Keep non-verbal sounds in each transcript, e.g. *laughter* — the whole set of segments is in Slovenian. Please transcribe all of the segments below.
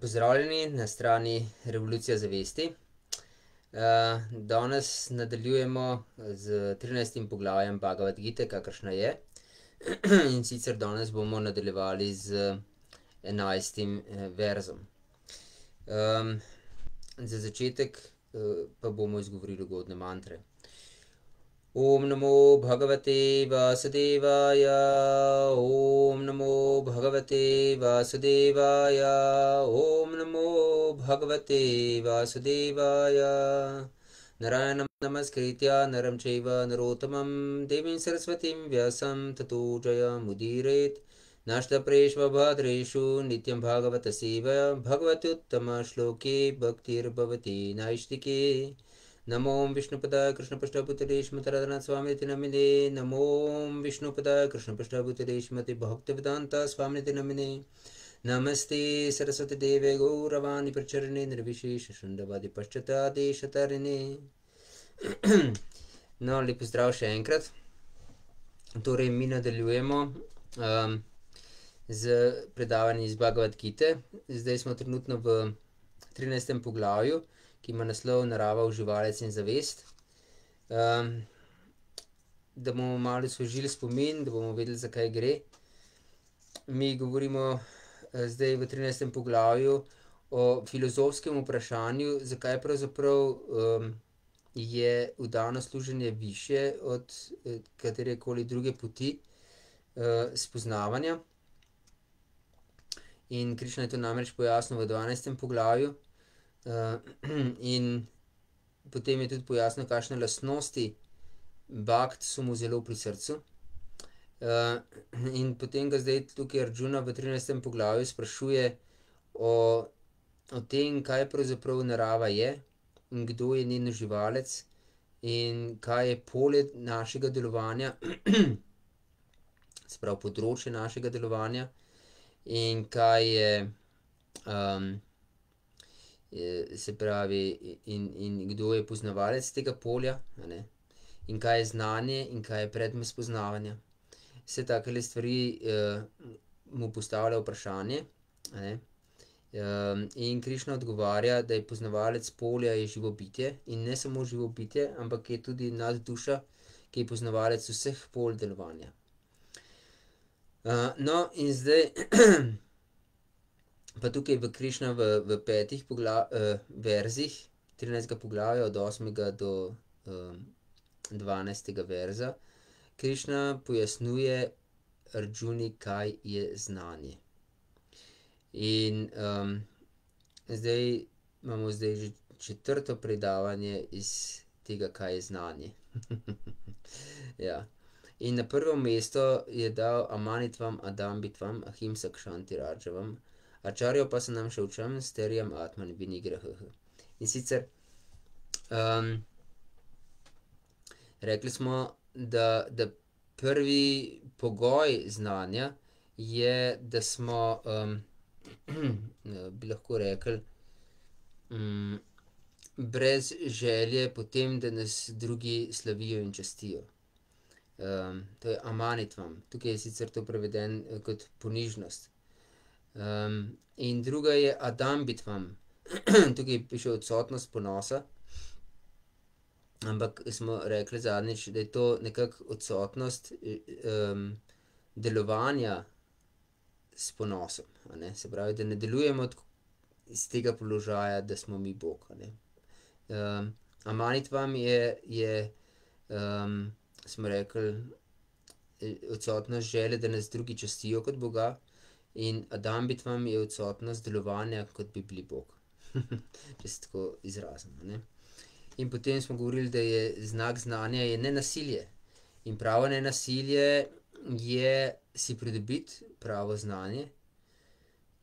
pozdravljeni na strani Revolucija zavesti. danes nadaljujemo s trinajstim poglavjem Bhagavad gite, kakršna je. *clears throat* in sicer danes bomo nadaljevali z enajstim, verzom. za začetek, pa bomo izgovorili ugodne mantre. ॐ नमो भगवते वासुदेवाय। ॐ नमो भगवते वासुदेवाय। ॐ नमो भगवते वासुदेवाय। नारायण नमस्कृत्य नरम चैव नरोत्तमं। देवीं सरस्वतीं व्यासं ततो जयमुदीरेत्। नष्टप्रेष्वभद्रेषु नित्यं भागवतसेव भगवत्युत्तमश्लोके भक्तिर्भवति नैष्टिके नमो विष्णुपदाय कृष्णपृष्ठभूतले श्रीमद्राधनाथस्वामिनिति नमिने नमो विष्णुपदाय कृष्णपृष्ठभूतले श्रीमद्भक्तिवेदान्ता स्वामिनिति नमिने नमस्ते सरस्वतीदेवे गौरवाणि प्रचरणे निर्विशेषशून्यवादिपश्चातादेशतारिणे *clears throat* No, lep pozdrav še enkrat. Torej mi nadaljujemo, s predavanji iz Bhagavad gite. Zdaj smo trenutno v trinajstem poglavju, ki ima naslov Narava, uživalec in zavest. da bomo malo osvežili spomin, da bomo vedeli, za kaj gre. Mi govorimo, zdaj v trinajstem poglavju o filozofskem vprašanju, zakaj pravzaprav, je vdano služenje višje od, katerekoli druge poti, spoznavanja. In Krišna je to namreč pojasnil v dvanajstem poglavju. *clears throat* in potem je tudi pojasnil, kakšne lastnosti bakт so mu zelo pri srcu. *clears throat* in potem ga zdaj tukaj Arjuna v trinajstem poglavju sprašuje o, o tem, kaj pravzaprav narava je in kdo je njen uživalec in kaj je polje našega delovanja, *clears throat* se pravi področje našega delovanja, in kaj je, se pravi, in, in kdo je poznavalec tega polja. In kaj je znanje in kaj je predmet spoznavanja. Vse takele stvari, mu postavlja vprašanje, ne. in Krišna odgovarja, da je poznavalec polja je živo bitje in ne samo živo bitje, ampak je tudi nadduša, ki je poznavalec vseh polj delovanja. no, in zdaj, *clears throat* pa tukaj v Krišna v, v petih verzih trinajstega poglavja od osmega do, dvanajstega verza, Krišna pojasnjuje Arjuni, kaj je znanje. In, zdaj imamo zdaj že četrto predavanje iz tega, kaj je znanje. *laughs* Ja. In na prvo mesto je dal: Amanitvam adambitvam ahimsa kšantirajarjavam acharyopasanam ševčam sterijam atman vinigrahah. In sicer, rekli smo, da, da prvi pogoj znanja je, da smo, *clears throat* bi lahko rekli, brez želje po tem, da nas drugi slavijo in častijo. to je amanitvam, tukaj je sicer to prevedeno kot ponižnost. In druga je adambitvam, *clears throat* tukaj piše odsotnost ponosa, ampak smo rekli zadnjič, da je to nekako odsotnost, delovanja s ponosom, se pravi, da ne delujemo iz tega položaja, da smo mi Bog, a ne. amanitvam je, je, smo rekli, odsotnost želje, da nas drugi častijo kot Boga, in adambitvam je odsotnost delovanja, kot bi bili Bog. *laughs* če se tako izrazim, a ne. In potem smo govorili, da je znak znanja je nenasilje. In pravo nenasilje je si pridobiti pravo znanje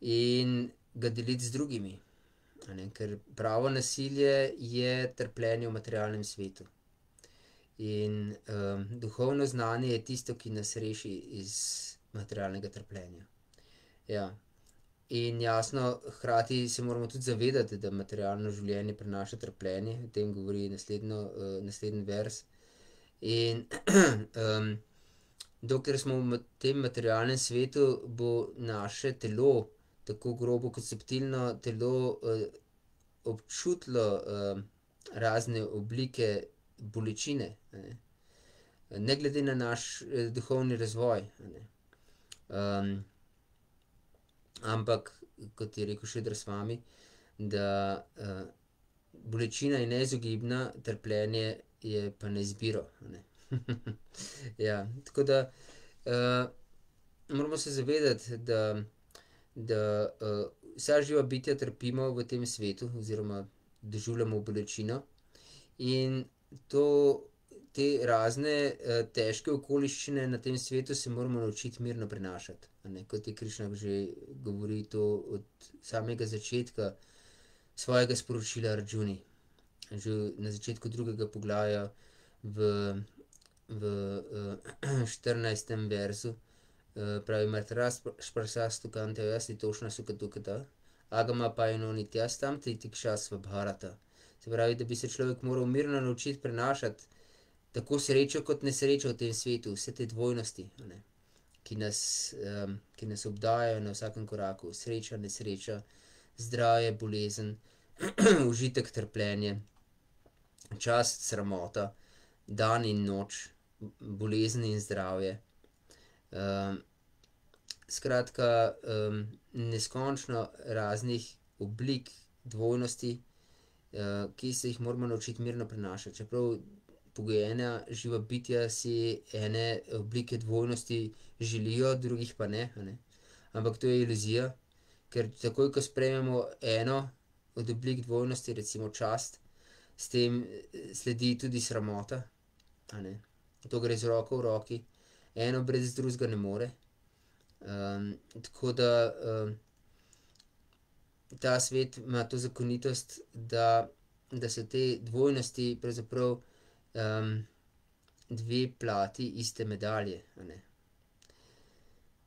in ga deliti z drugimi, ne, ker pravo nasilje je trpljenje v materialnem svetu. In, duhovno znanje je tisto, ki nas reši iz materialnega trpljenja. Ja. In jasno, hkrati se moramo tudi zavedati, da materialno življenje prinaša trpljenje, o tem govori naslednjo, naslednji verz. In, *clears throat* dokler smo v tem materialnem svetu, bo naše telo tako grobo kot subtilno telo, občutilo, razne oblike bolečine, ne. Ne glede na naš, duhovni razvoj, ne. Ampak kot je rekel Šedrsvami, da, bolečina je neizogibna, trpljenje je pa na izbiro, a ne. *laughs* Ja, tako da, moramo se zavedati, da, da, vsa živa bitja trpimo v tem svetu oziroma doživljamo bolečino. In to, te razne, težke okoliščine na tem svetu se moramo naučiti mirno prenašati, kot je Krišna že govori to od samega začetka svojega sporočila Ardžuni. Že na začetku drugega poglavja v, v, *clears throat* štirinajstem verzu, pravi: Se pravi, da bi se človek moral mirno naučiti prenašati tako srečo kot nesrečo v tem svetu, vse te dvojnosti, ne. Ki nas, ki nas obdajajo na vsakem koraku, sreča, nesreča, zdravje, bolezen, *clears throat* užitek, trpljenje, čast, sramota, dan in noč, bolezen in zdravje. skratka, neskončno raznih oblik dvojnosti, ki se jih moramo naučiti mirno prenašati, čeprav pogojena živa bitja si ene oblike dvojnosti želijo, drugih pa ne, ne. Ampak to je iluzija, ker takoj, ko sprejmemo eno od oblik dvojnosti, recimo čast, s tem sledi tudi sramota. To gre z roko v roki. Eno brez drugega ne more. tako da, ta svet ima to zakonitost, da, da so te dvojnosti pravzaprav, dve plati iste medalje.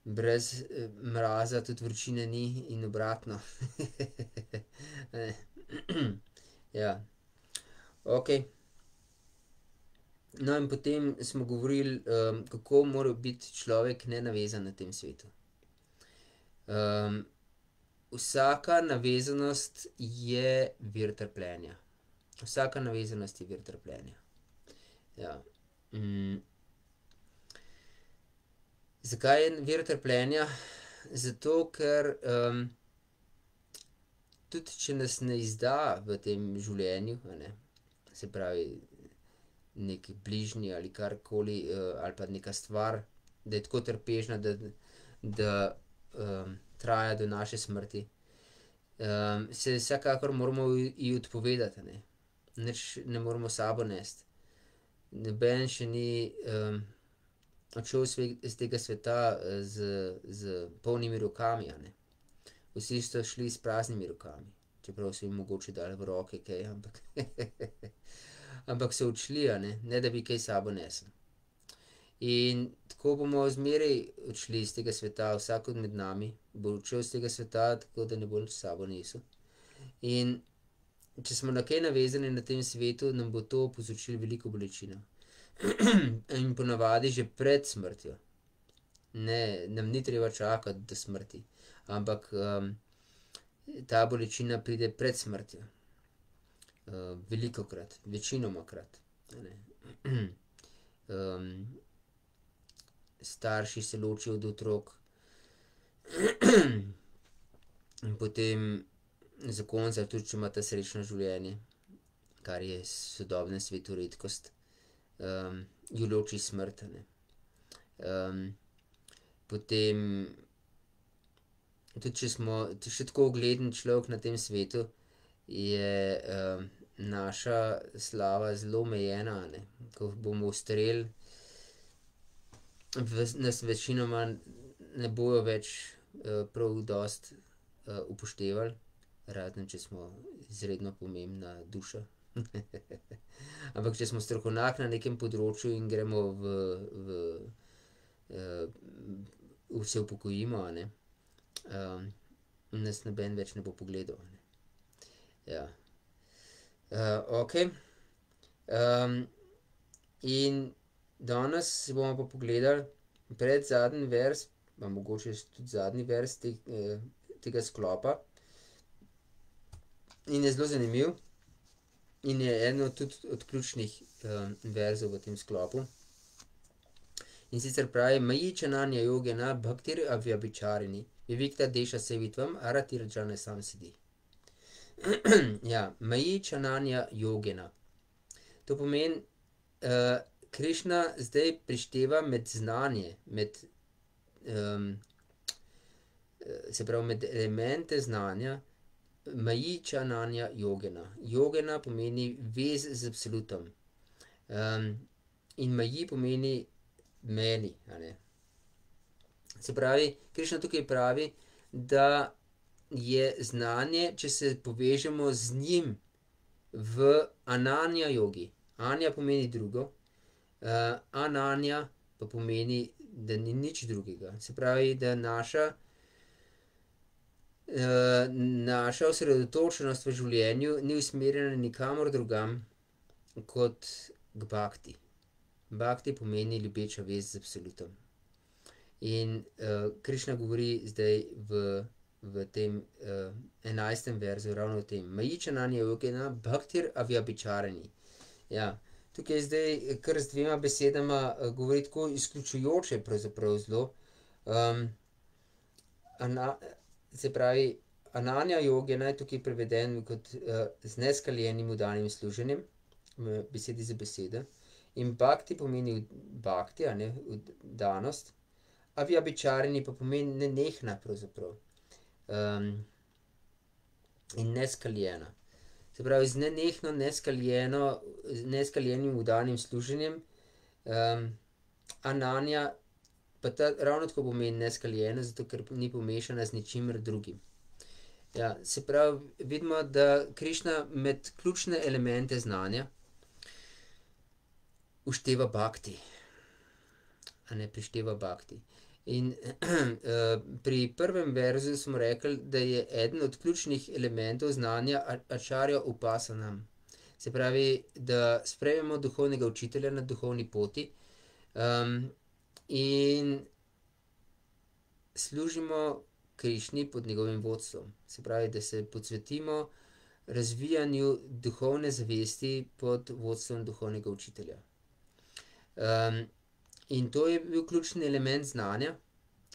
Brez, mraza tudi vročine ni in obratno. *laughs* *clears throat* Ja. Okej. No, in potem smo govorili, kako mora biti človek nenavezan na tem svetu. vsaka navezanost je vir trpljenja. Vsaka navezanost je vir trpljenja. Ja. Zakaj je vir trpljenja? Zato ker, tudi če nas ne izda v tem življenju, ne, se pravi, neki bližnji ali karkoli, ali pa neka stvar, da je tako trpežna, da, da, traja do naše smrti, se vsekakor moramo ji odpovedati, ne. Nič ne moremo s sabo nesti. Noben še ni, odšel s tega sveta, z, s polnimi rokami. Vsi so šli s praznimi rokami. Čeprav so jim mogoče dali v roke kaj, ampak, *laughs* ampak so odšli, ne, ne da bi kaj sabo nesli. In tako bomo zmeraj odšli s tega sveta, vsak med nami bo odšel s tega sveta, tako da ne bo nič sabo nesel. In če smo na kaj navezani na tem svetu, nam bo to povzročilo veliko bolečino. *clears throat* In ponavadi že pred smrtjo. Ne, nam ni treba čakati do smrti. Ampak, ta bolečina pride pred smrtjo. velikokrat, večinomakrat, a ne. *clears throat* starši se ločijo od otrok. *clears throat* In potem zakonca, tudi če imata srečno življenje, kar je v sodobnem svetu redkost, ju loči smrt, ne. potem tudi če smo še tako ugleden človek na tem svetu, je, naša slava zelo omejena. Ko bomo ostareli, nas večinoma ne bojo več, prav dosti, upoštevali, razen če smo izredno pomembna duša. *laughs* Ampak če smo strokovnjak na nekem področju in gremo v, v, se upokojimo, a ne, nas noben več ne bo pogledal, ne. Ja. okej. in danes si bomo pa pogledali predzadnji verz, pa mogoče tudi zadnji verz te, tega sklopa in je zelo zanimiv. In je eden tudi od ključnih, verzov v tem sklopu. In sicer pravi: "Maya chananya yogena bhaktir avyabhicharini vivikta desha sevitvam arati ražane samsidi." *clears throat* Ja, Maya chananya yogena. To pomeni, Krišna zdaj prišteva med znanje, med, se pravi med elemente znanja Maya chananya yogena. Yogena pomeni vez z absolutom. in Maya pomeni meni. Se pravi, Krišna tukaj pravi, da je znanje, če se povežemo z njim v ananya jogi. Anja pomeni drugo, ananya pa pomeni, da ni nič drugega. Se pravi, da naša, naša osredotočenost v življenju ni usmerjena nikamor drugam kot k bakti. Bakti pomeni ljubeča vez z absolutom. In, Krišna govori zdaj v, v tem, enajstem verzu ravno o tem. Maya chananya yogena bhaktir avyabhicharini. Ja, tukaj zdaj kar z dvema besedama, govori tako izključujoče pravzaprav zelo. Se pravi, ananya yogena je tukaj prevedeno kot, z neskaljenim vdanim služenjem, besedi za besedo. In bhakti pomeni bhakti, a ne, vdanost. Avyabhicharini pa pomeni nenehna pravzaprav. in neskaljena. Se pravi, z nenehno, neskaljeno, neskaljenim vdanim služenjem, ananya pa ravno tako pomeni neskaljena, zato ker ni pomešana z ničimer drugim. Ja, se pravi, vidimo, da Krišna med ključne elemente znanja všteva bakti. A ne, prišteva bakti. In, *clears throat* pri prvem verzu smo rekli, da je eden od ključnih elementov znanja ačarja upasanam. Se pravi, da sprejmemo duhovnega učitelja na duhovni poti, in služimo Krišni pod njegovim vodstvom. Se pravi, da se posvetimo razvijanju duhovne zvesti pod vodstvom duhovnega učitelja. in to je bil ključni element znanja,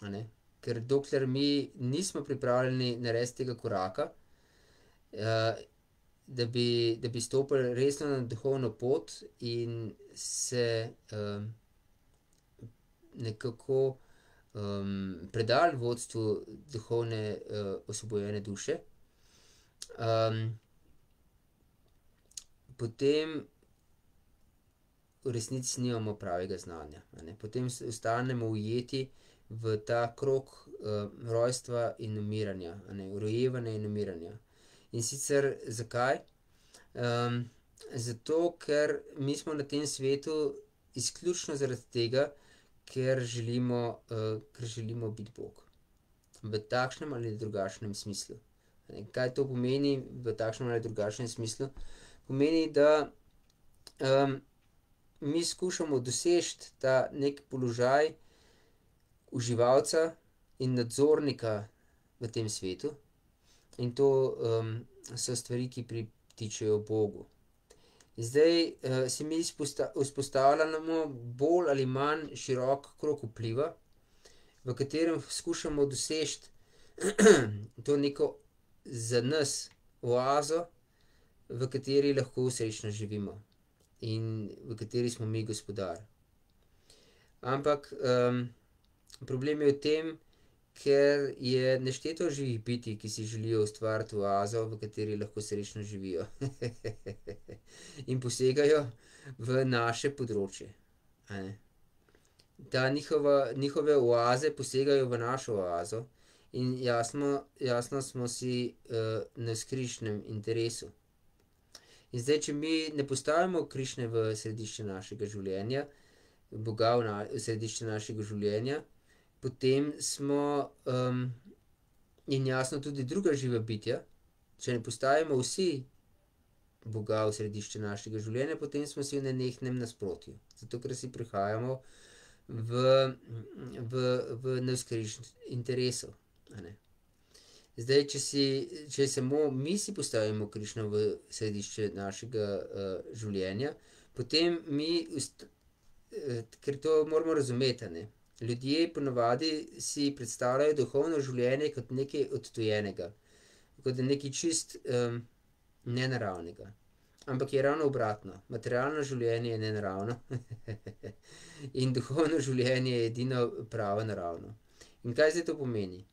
ne, ker dokler mi nismo pripravljeni narediti tega koraka, da bi, da bi stopili resno na duhovno pot in se, nekako, predali vodstvu duhovne, osvobojene duše, potem v resnici nimamo pravega znanja. Potem ostanemo ujeti v ta krog, rojstva in umiranja, a ne, rojevanja in umiranja. In sicer zakaj? zato, ker mi smo na tem svetu izključno zaradi tega, ker želimo, ker želimo biti Bog. V takšnem ali drugačnem smislu. Kaj to pomeni v takšnem ali drugačnem smislu? Pomeni, da, mi skušamo doseči ta neki položaj uživalca in nadzornika v tem svetu. In to, so stvari, ki pritičejo Bogu. Zdaj, si mi vzpostavljamo bolj ali manj širok krog vpliva, v katerem skušamo doseči, *clears throat* to neko za nas oazo, v kateri lahko srečno živimo. In v kateri smo mi gospodar. Ampak, problem je v tem, ker je nešteto živih bitij, ki si želijo ustvariti oazo, v kateri lahko srečno živijo. *laughs* In posegajo v naše področje. Ta njihova, njihove oaze posegajo v našo oazo in jasno, jasno smo si, v navzkrižnem interesu. In zdaj, če mi ne postavimo Krišne v središče našega življenja, Boga v v središče našega življenja, potem smo, in jasno tudi druga živa bitja, če ne postavimo vsi Boga v središče našega življenja, potem smo si v nenehnem nasprotju. Zato ker si prihajamo v, v, v navzkriž interesov, ne. Zdaj, če si, če samo mi si postavimo Krišno v središče našega, življenja, potem mi ker to moramo razumeti, ne. Ljudje po navadi si predstavljajo duhovno življenje kot nekaj odtujenega. Kot nekaj čisto, nenaravnega. Ampak je ravno obratno. Materialno življenje je nenaravno, *laughs* in duhovno življenje je edino pravo naravno. In kaj zdaj to pomeni?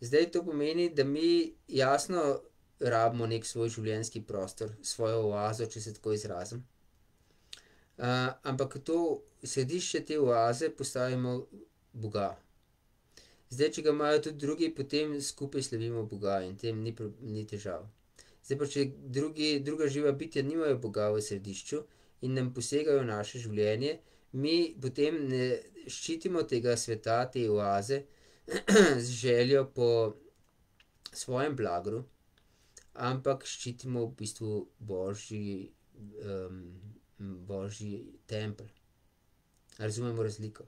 Zdaj to pomeni, da mi jasno rabimo neki svoj življenjski prostor, svojo oazo, če se tako izrazim. Ampak to središče te oaze postavimo Boga. Zdaj, če ga imajo tudi drugi, potem skupaj slavimo Boga in tem ni ni težav. Zdaj pa če drugi, druga živa bitja nimajo Boga v središču in ne posegajo v naše življenje, mi potem ne ščitimo tega sveta, te oaze, *clears throat* z željo po svojem blagru, ampak ščitimo v bistvu božji, božji tempelj. Razumemo razliko?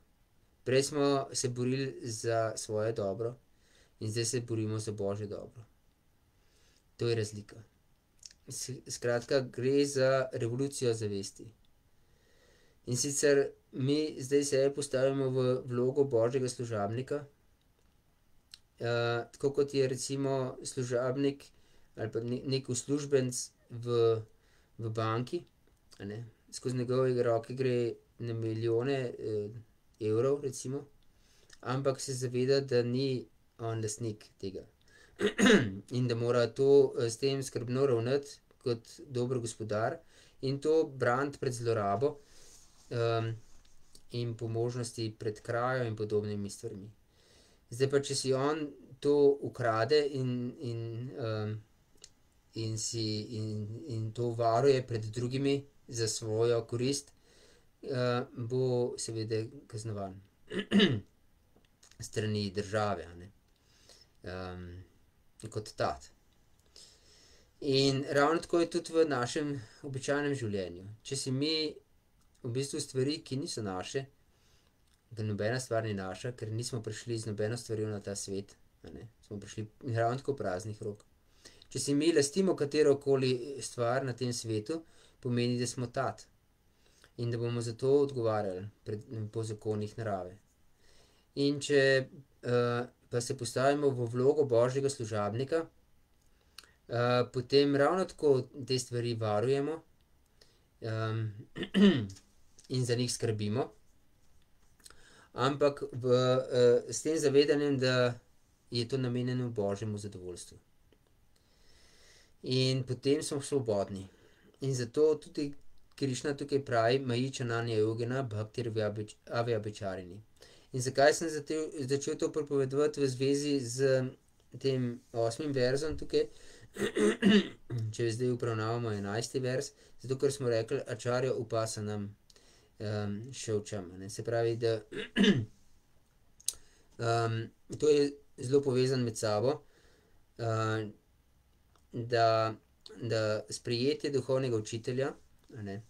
Prej smo se borili za svoje dobro in zdaj se borimo za božje dobro. To je razlika. skratka, gre za revolucijo zavesti. In sicer mi zdaj sebe postavimo v vlogo božjega služabnika, tako kot je recimo služabnik ali pa neki uslužbenec v, v banki, ne. Skozi njegove roke gre na milijone, evrov recimo, ampak se zaveda, da ni on lastnik tega. *clears throat* in da mora to, s tem skrbno ravnati kot dober gospodar in to braniti pred zlorabo, in po možnosti pred krajo in podobnimi stvarmi. Zdaj pa, če si on to ukrade in, in, in si in, in to varuje pred drugimi za svojo korist, bo seveda kaznovan. *clears throat* Strani države, ne. kot tat. In ravno tako je tudi v našem običajnem življenju. Če si mi v bistvu stvari, ki niso naše, da nobena stvar ni naša, ker nismo prišli z nobeno stvarjo na ta svet, ne, smo prišli ravno tako praznih rok. Če si mi lastimo katerokoli stvar na tem svetu, pomeni, da smo tat. In da bomo za to odgovarjali pred, po zakonih narave. In če, pa se postavimo v vlogo božjega služabnika, potem ravno tako te stvari varujemo, *clears throat* in za njih skrbimo. Ampak v, s tem zavedanjem, da je to namenjeno božjemu zadovoljstvu. In potem smo svobodni. In zato tudi Krišna tukaj pravi: In zakaj sem začel to pripovedovati v zvezi s tem osmim verzom tukaj, *clears throat* če zdaj obravnavamo enajsti verz? Zato ker smo rekli: a ne, se pravi, da, *clears throat* to je zelo povezano med sabo, da, da sprejetje duhovnega učitelja, ne,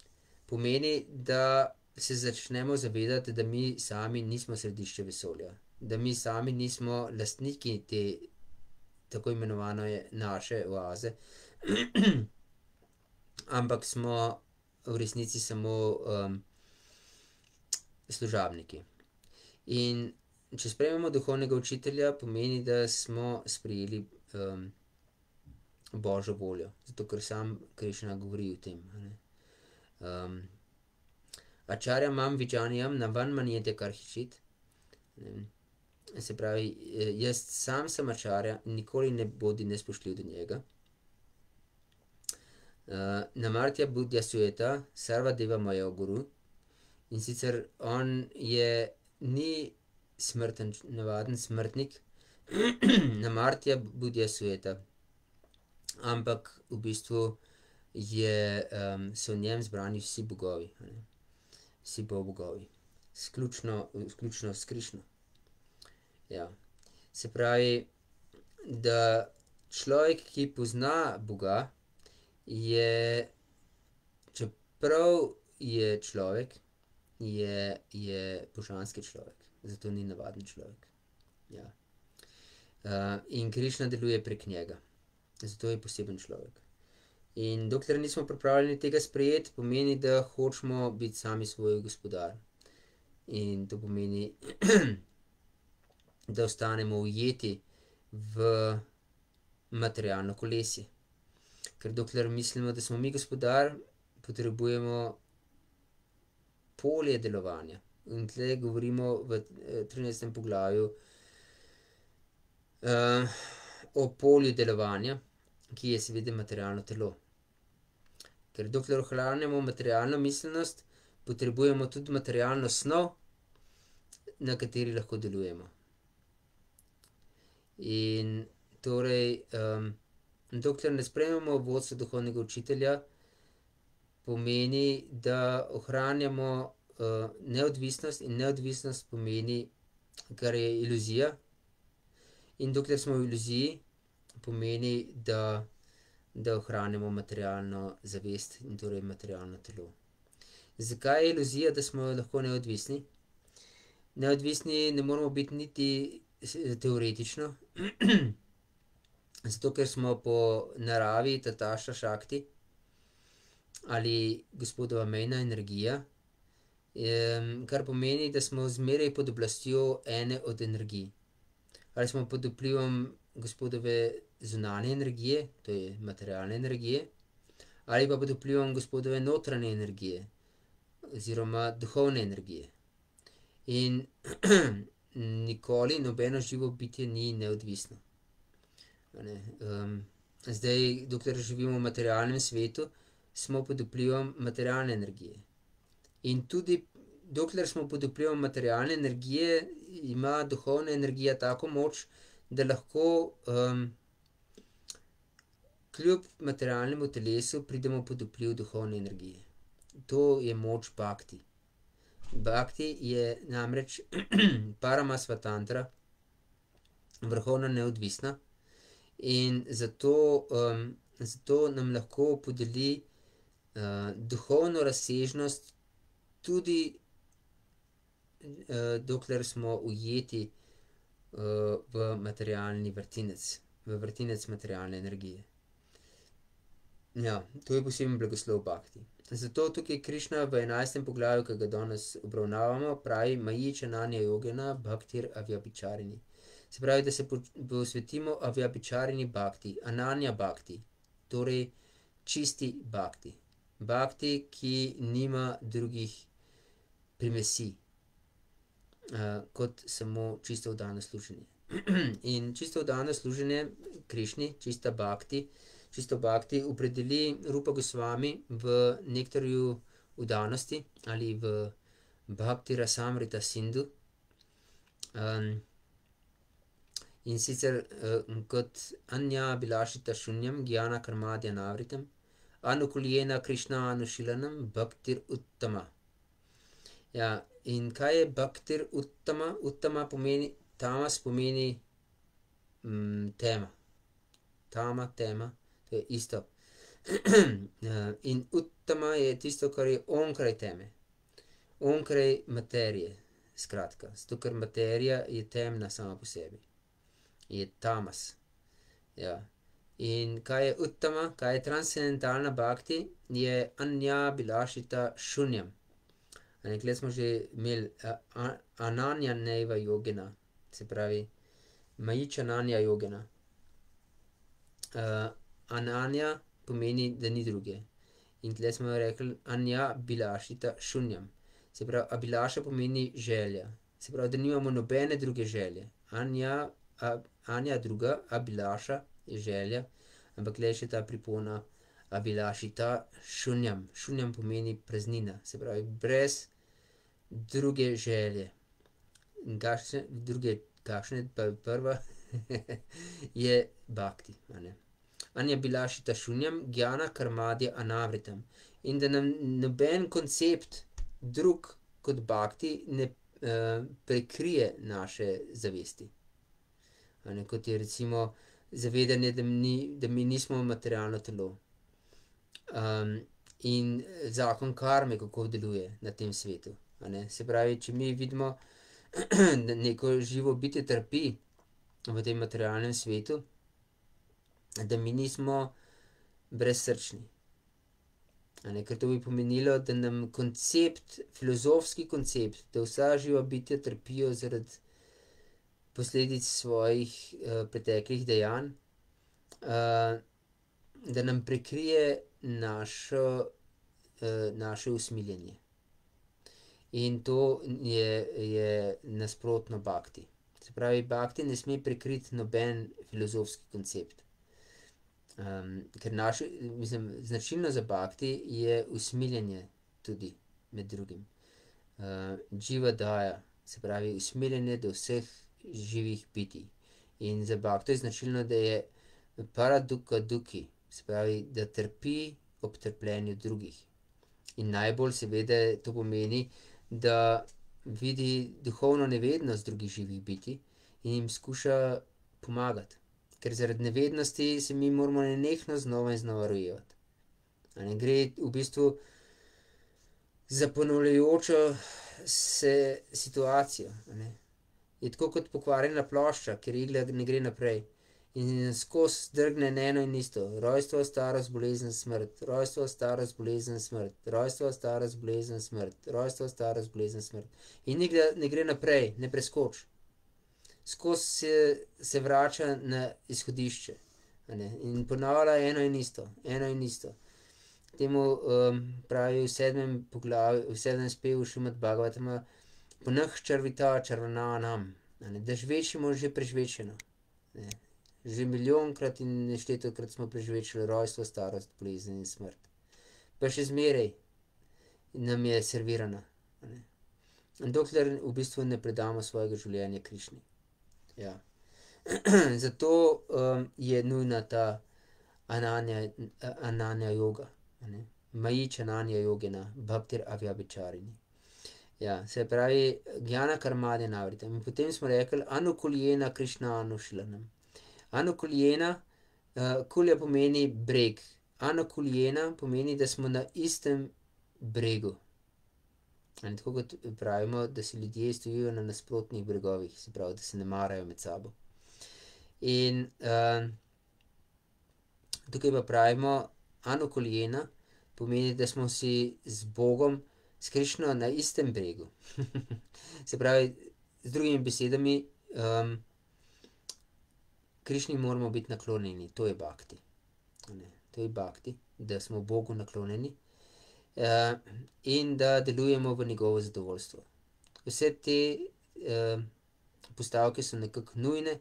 pomeni, da se začnemo zavedati, da mi sami nismo središče vesolja. Da mi sami nismo lastniki te tako imenovane naše oaze, *clears throat* ampak smo v resnici samo, služabniki. In če sprejmemo duhovnega učitelja, pomeni, da smo sprejeli, božjo voljo. Zato ker samo Krišna govori o tem, a ne. Se pravi, jaz sam sem acharya, nikoli ne bodi nespoštljiv do njega. In sicer on je, ni smrten, navaden smrtnik, *clears throat* ampak v bistvu je, so v njem zbrani vsi bogovi, ne. Vsi polbogovi. Izključno, vključno s Krišno. Ja. Se pravi, da človek, ki pozna Boga, je, čeprav je človek, je, je božanski človek. Zato ni navaden človek. Ja. in Krišna deluje prek njega. Zato je poseben človek. In dokler nismo pripravljeni tega sprejeti, pomeni, da hočemo biti sami svoj gospodar. In to pomeni, *clears throat* da ostanemo ujeti v materialno kolesje. Ker dokler mislimo, da smo mi gospodar, potrebujemo polje delovanja. In tule govorimo v trinajstem poglavju, o polju delovanja, ki je seveda materialno telo. Ker dokler ohranjamo materialno miselnost, potrebujemo tudi materialno snov, na kateri lahko delujemo. In torej, dokler ne sprejmemo vodstva duhovnega učitelja, pomeni, da ohranjamo, neodvisnost in neodvisnost pomeni, kar je iluzija. In dokler smo v iluziji, pomeni, da, da ohranjamo materialno zavest in torej materialno telo. Zakaj je iluzija, da smo lahko neodvisni? Neodvisni ne moremo biti niti teoretično, *clears throat* zato ker smo po naravi tataša šakti ali gospodova mejna energija, kar pomeni, da smo zmeraj pod oblastjo ene od energij. Ali smo pod vplivom gospodove zunanje energije, to je materialne energije, ali pa pod vplivom gospodove notranje energije oziroma duhovne energije. In *clears throat* nikoli nobeno živo bitje ni neodvisno, ne. zdaj, dokler živimo v materialnem svetu, smo pod vplivom materialne energije. In tudi dokler smo pod vplivom materialne energije, ima duhovna energija tako moč, da lahko, kljub materialnemu telesu pridemo pod vpliv duhovne energije. To je moč bakti. Bakti je namreč *clears throat* paramasvatantra, vrhovno neodvisna, in zato, zato nam lahko podeli, duhovno razsežnost tudi, dokler smo ujeti, v materialni vrtinec, v vrtinec materialne energije. Ja, to je poseben blagoslov bakti. Zato tukaj Krišna v enajstem poglavju, ke ga danes obravnavamo, pravi: bhaktir avyapicharini. Se pravi, da se posvetimo avyapicharini bhakti, ananya bhakti. Torej čisti bakti. Bakti, ki nima drugih primesi, kot samo čisto vdano služenje. *clears throat* In čisto vdano služenje Krišni, čista bakti, čisto bakti opredeli Rupa Gosvami v Nektarju vdanosti ali v Bhakti rasamrita sindhu. in sicer, kot bilašita šunjam, gnana karmadja navritam, anukuljena Krišnaanušilanam bhaktir uttama. Ja, in kaj je bhaktir uttama? Uttama pomeni, tamas pomeni, tema. Tama, tema, to je isto. *clears throat* in uttama je tisto, kar je onkraj teme. Onkraj materije, skratka. Zato ker materija je temna sama po sebi. Je tamas. Ja. In kaj je uttama, kaj je transcendentalna bakti? Je bilašita šunjam. A ne, tule smo že imeli, ananjajeva jogena, se pravi Maičananja jogena. ananja pomeni, da ni druge. In tule smo rekli bilašita šunjam. Se pravi abilaša pomeni želja. Se pravi, da nimamo nobene druge želje. Anja, anja druga, abilaša je želja, ampak je še ta pripona abilašita šunjam. Šunjam pomeni praznina. Se pravi brez druge želje. In kakšne druge, kakšna je pa prva? *laughs* je bakti, a ne. Anjabilašita šunjam, gnana karmadja anavritam. In da nam noben koncept drug kot bakti ne, prekrije naše zavesti. Ne, kot je recimo zavedanje, da ni, da mi nismo materialno telo. In zakon karme, kako deluje na tem svetu. Se pravi, če mi vidimo, *clears throat* da neko živo bitje trpi, v tem materialnem svetu, da mi nismo brezsrčni. Ne, ker to bi pomenilo, da nam koncept, filozofski koncept, da vsa živa bitja trpijo zaradi posledic svojih, preteklih dejanj, da nam prekrije našo, naše usmiljenje. In to je, je nasprotno bakti. Se pravi, bakti ne sme prekriti noben filozofski koncept. ker naše, mislim, značilno za bakti je usmiljenje tudi med drugim. dživa-daja, se pravi usmiljenje do vseh živih bitij. In za bakto je značilno, da je para-dukka-dukki, se pravi, da trpi ob trpljenju drugih. In najbolj seveda to pomeni, da vidi duhovno nevednost drugih živih bitij in jim skuša pomagati. Ker zaradi nevednosti se mi moramo nenehno znova in znova rojevati. Ne, gre v bistvu za ponavljajočo se situacijo, ne. Je tako kot pokvarjena plošča, kjer igla ne gre naprej. In skozi drgne eno in isto: rojstvo, starost, bolezen, smrt, rojstvo, starost, bolezen, smrt, rojstvo, starost, bolezen, smrt, rojstvo, starost, bolezen, smrt. In igla ne gre naprej, ne preskoči. Skozi se, se vrača na izhodišče, in ponavlja eno in isto, eno in isto. Temu, pravijo v sedmem v sedmem spevu Šrimad-bhagavatam: punih-čarvita-čarvananam. A ne, da žvečimo že prežvečeno, ne. Že milijonkrat in neštetokrat smo prežvečili rojstvo, starost, bolezen in smrt. Pa še zmeraj nam je servirana. Dokler v bistvu ne predamo svojega življenja Krišni. Ja. *clears throat* Zato, je nujna ta ananja, ananja joga, ne. Maičananja-jogena bhaktir-avjavičarini. Ja, se pravi, gnana-karma-nenavritam. In potem smo rekli: anukuljena-krišna-anušilanam. Anukuljena, kulja pomeni breg, anukuljena pomeni, da smo na istem bregu. A ne, tako kot pravimo, da si ljudje stojijo na nasprotnih bregovih, se pravi, da se ne marajo med sabo. In, tukaj pa pravimo: anukuljena pomeni, da smo si z Bogom, s Krišno na istem bregu. *laughs* Se pravi, z drugimi besedami, Krišni moramo biti naklonjeni, to je bakti. Ne, to je bakti, da smo Bogu naklonjeni, in da delujemo v njegovo zadovoljstvo. Vse te, postavke so nekako nujne,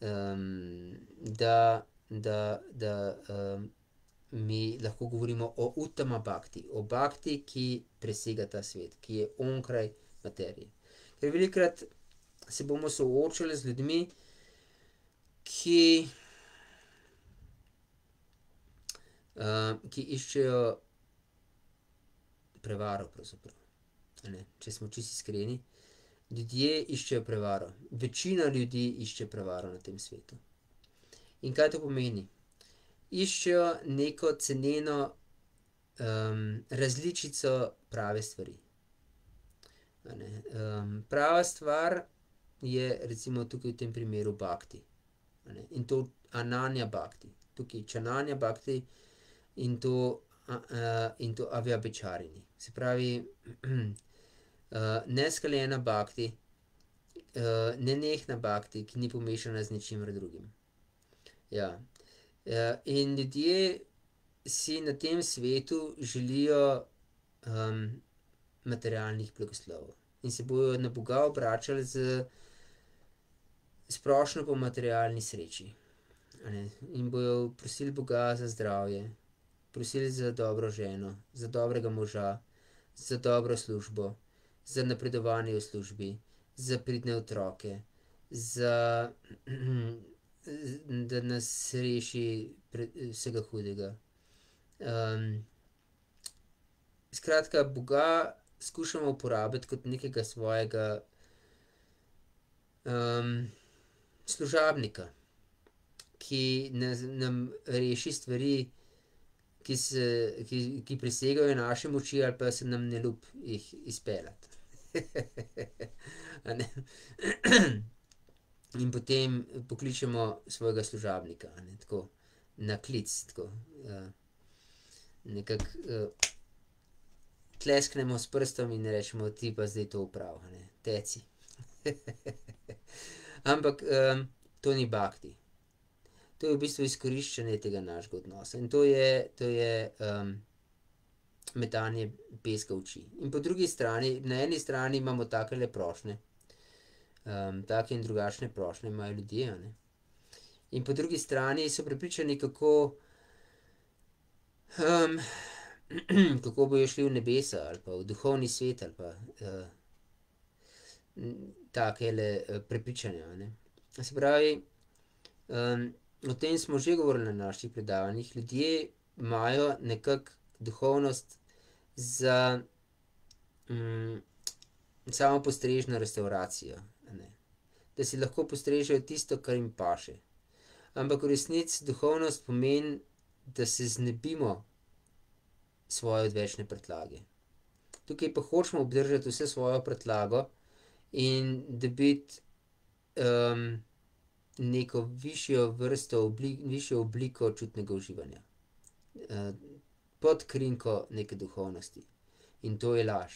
da, da, da, mi lahko govorimo o uttama-bakti, o bakti, ki presega ta svet, ki je onkraj materije. Ker velikokrat se bomo soočali z ljudmi, ki, ki iščejo prevaro če smo čisto iskreni. Ljudje iščejo prevaro, večina ljudi išče prevaro na tem svetu. In kaj to pomeni? Iščejo neko ceneno, različico prave stvari. Ne, prava stvar je recimo tukaj v tem primeru bakti, ne, in to ananja-bakti. Tukaj čananja-bakti in to, in to avjavičarini. Se pravi, *clears throat* neskaljena bakti, nenehna bakti, ki ni pomešana z ničimer drugim. Ja. in ljudje si na tem svetu želijo, materialnih blagoslovov. In se bojo na Boga obračali s, s prošnjo po materialni sreči. In bojo prosili Boga za zdravje, prosili za dobro ženo, za dobrega moža, za dobro službo, za napredovanje v službi, za pridne otroke, za, *clears throat* da nas reši vsega hudega. skratka, Boga skušamo uporabiti kot nekega svojega, služabnika, ki nam reši stvari, ki se, ki, ki presegajo naše moči ali pa se nam ne ljubi jih izpeljati. *laughs* Ne. in potem pokličemo svojega služabnika, ne, tako na klic, tako, nekako, tlesknemo s prstom in rečemo: "Ti pa zdaj to opravi, a ne, teci." *laughs* Ampak, to ni bhakti. To je v bistvu izkoriščanje tega našega odnosa in to je, to je, metanje peska v oči. In po drugi strani, na eni strani imamo takele prošnje, take in drugačne prošnje imajo ljudje, ne. In po drugi strani so prepričani, kako, *clears throat* kako bojo šli v nebesa ali pa v duhovni svet ali pa, takele, prepričanja, a ne. Se pravi, o tem smo že govorili na naših predavanjih, ljudje imajo nekako duhovnost za, samopostrežno restavracijo, a ne. Da si lahko postrežejo tisto, kar jim paše. Ampak v resnici duhovnost pomeni, da se znebimo svoje odvečne prtljage. Tukaj pa hočemo obdržati vse svojo prtljago in dobiti, neko višjo vrsto višjo obliko čutnega uživanja. pod krinko neke duhovnosti. In to je laž.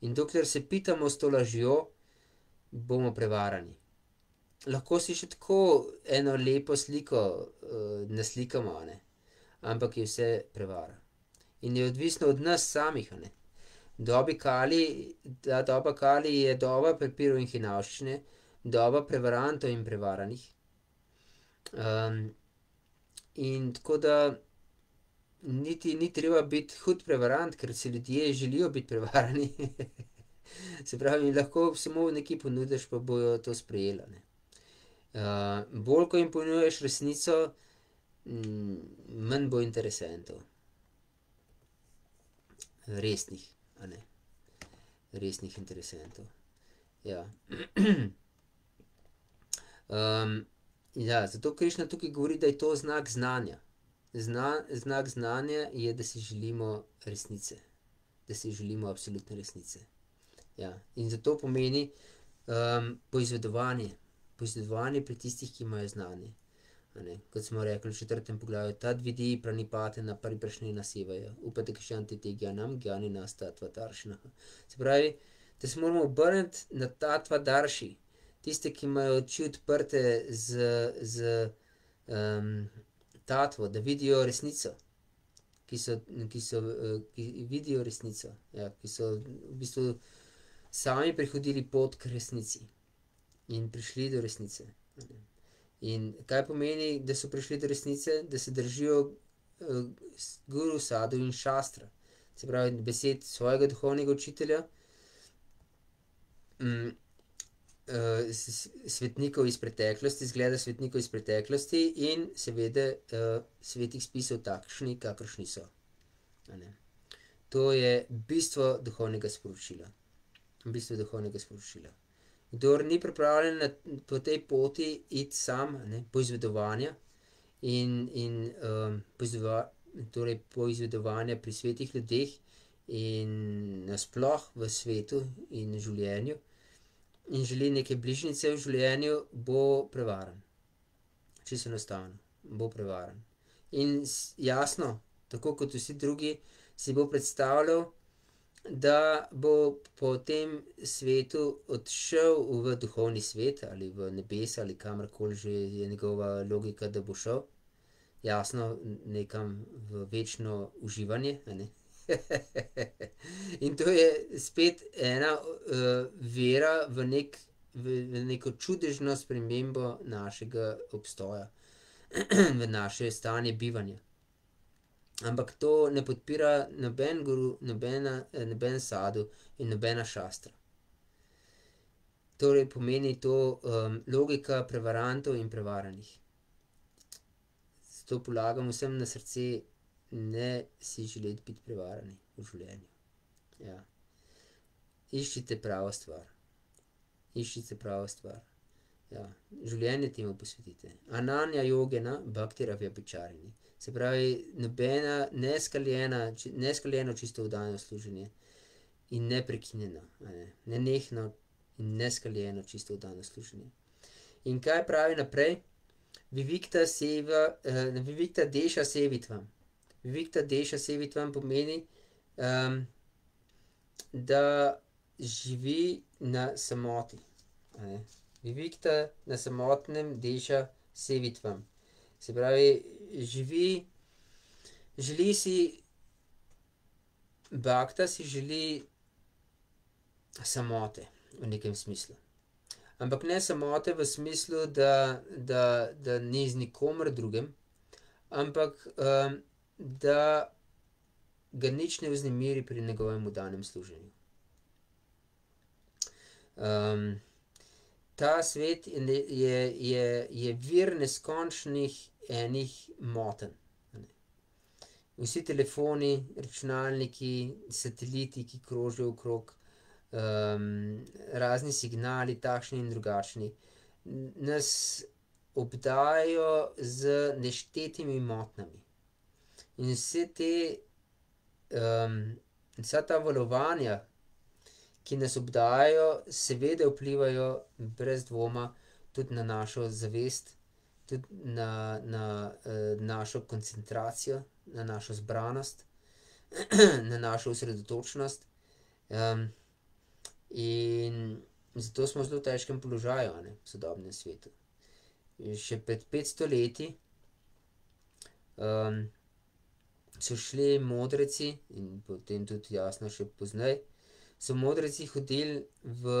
In dokler se pitamo s to lažjo, bomo prevarani. Lahko si še tako eno lepo sliko, naslikamo, a ne, ampak je vse prevara. In je odvisno od nas samih, ne. Dobi Kali, ta doba Kali je doba prepirov in hinavščine, doba prevarantov in prevaranih. in tako da niti ni treba biti hud prevarant, ker si ljudje želijo biti prevarani, *laughs* Se pravi, lahko samo nekaj ponudiš, pa bojo to sprejeli, a ne. bolj ko jim ponujaš resnico, manj bo interesentov. Resnih, a ne. Resnih interesentov. Ja. *clears throat* ja, zato Krišna tukaj govori, da je to znak znanja. znak znanja je, da si želimo resnice. Da si želimo absolutne resnice. Ja, in zato pomeni, poizvedovanje. Poizvedovanje pri tistih, ki imajo znanje. Kot smo rekli v četrtem poglavju: Se pravi, da se moramo obrniti na Tatvadarši, tiste, ki imajo oči odprte z, z, tatvo, da vidijo resnico. Ki so, ki so, ki vidijo resnico, ja, ki so v bistvu sami prehodili pot k resnici. In prišli do resnice, ne. In kaj pomeni, da so prišli do resnice? Da se držijo, guru, sadu in šastra. Se pravi besed svojega duhovnega učitelja, svetnikov iz preteklosti, zgleda svetnikov iz preteklosti in seveda, svetih spisov, takšni, kakršni so. To je bistvo duhovnega sporočila. Bistvo duhovnega sporočila. Kdor ni pripravljen na, po tej poti iti sam, ne, poizvedovanja in, in, torej poizvedovanja pri svetih ljudeh in nasploh v svetu in življenju in želi neke bližnjice v življenju, bo prevaran. Čisto enostavno. Bo prevaran. In jasno, tako kot vsi drugi, si bo predstavljal, da bo po tem svetu odšel v duhovni svet ali v nebesa ali kamorkoli že je njegova logika, da bo šel. Jasno, nekam v večno uživanje, ne. *laughs* In to je spet ena, vera v neki, v neko čudežno spremembo našega obstoja. *clears throat* v naše stanje bivanja. Ampak to ne podpira noben guru, nobena, noben sadu in nobena šastra. Torej pomeni to, logika prevarantov in prevaranih. Zato polagam vsem na srce, ne si želeti biti prevarani v življenju. Ja. Iščite pravo stvar. Iščite pravo stvar. Ja. Življenje temu posvetite. Se pravi, nobena neskaljena, neskaljeno čisto oddano služenje in neprekinjeno, ne. Nenehno in neskaljeno čisto oddano služenje. In kaj pravi naprej? Vivikta seva, Vivikta deša sevitvam. Vivikta deša sevitvam pomeni, da živi na samoti, ne. Vivikta na samotnem deša sevitvam. Se pravi, živi, želi si, bakta si želi samote v nekem smislu. Ampak ne samote v smislu, da, da, da ni z nikomer drugim, ampak, da ga nič ne vznemiri pri njegovem vdanem služenju. Ta svet je, je, je vir neskončnih enih ne. Vsi telefoni, računalniki, sateliti, ki krožijo okrog, razni signali, takšni in drugačni, nas obdajajo z neštetimi motnjami. In vse te, vsa ta valovanja, ki nas obdajajo, seveda vplivajo brez dvoma tudi na našo zavest, tudi na, na, našo koncentracijo, na našo zbranost, *clears throat* na našo osredotočenost. in zato smo v zelo težkem položaju, ne, v sodobnem svetu. Še pred petsto leti, so šli modreci in potem tudi jasno še pozneje, so modreci hodili v,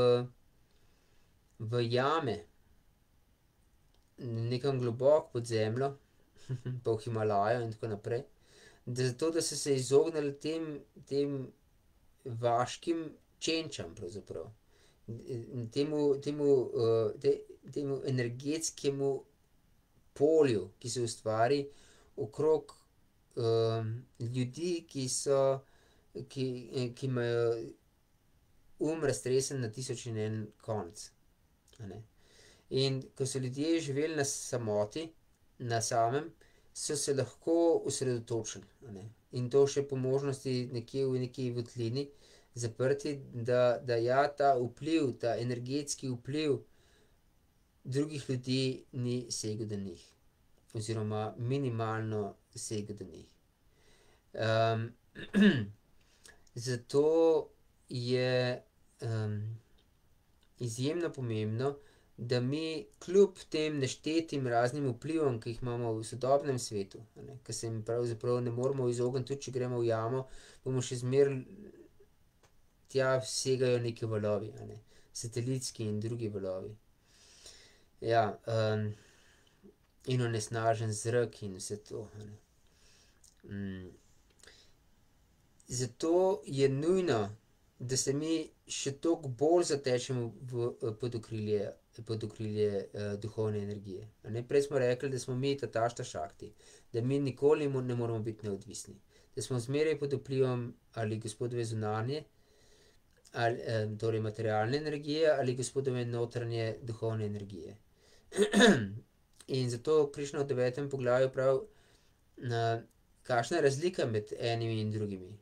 v jame, nekam globoko pod zemljo, *laughs* pa v Himalajo in tako naprej. zato, da so se izognili tem, tem vaškim čenčam pravzaprav. temu, temu, temu energetskemu polju, ki se ustvari okrog, ljudi, ki so, ki, ki imajo um raztresen na tisoč in en ne. In ko so ljudje živeli na samoti, na samem, so se lahko ne. In to še po možnosti nekje v neki votlini, zaprti, da, da ja ta vpliv, ta energetski vpliv drugih ljudi ni segel do njih. Oziroma minimalno segel do njih. *clears throat* zato je, izjemno pomembno, da mi kljub tem neštetim raznim vplivom, ki jih imamo v sodobnem svetu, a ne, ke se jim pravzaprav ne moremo izogniti, tudi če gremo v jamo, bomo še zmeraj tja segajo neki valovi, a ne. Satelitski in drugi valovi. Ja, in onesnažen zrak in vse to, a ne. zato je nujno, da se mi še toliko bolj zatečemo v, pod okrilje, pod okrilje, duhovne energije, ne. Prej smo rekli, da smo mi tatašta šahti. Da mi nikoli ne moremo biti neodvisni. Da smo zmeraj pod vplivom ali gospodove zunanje ali, torej materialne energije ali gospodove notranje duhovne energije. *clears throat* In zato Krišna v devetem poglavju pravi, kakšna je razlika med enimi in drugimi.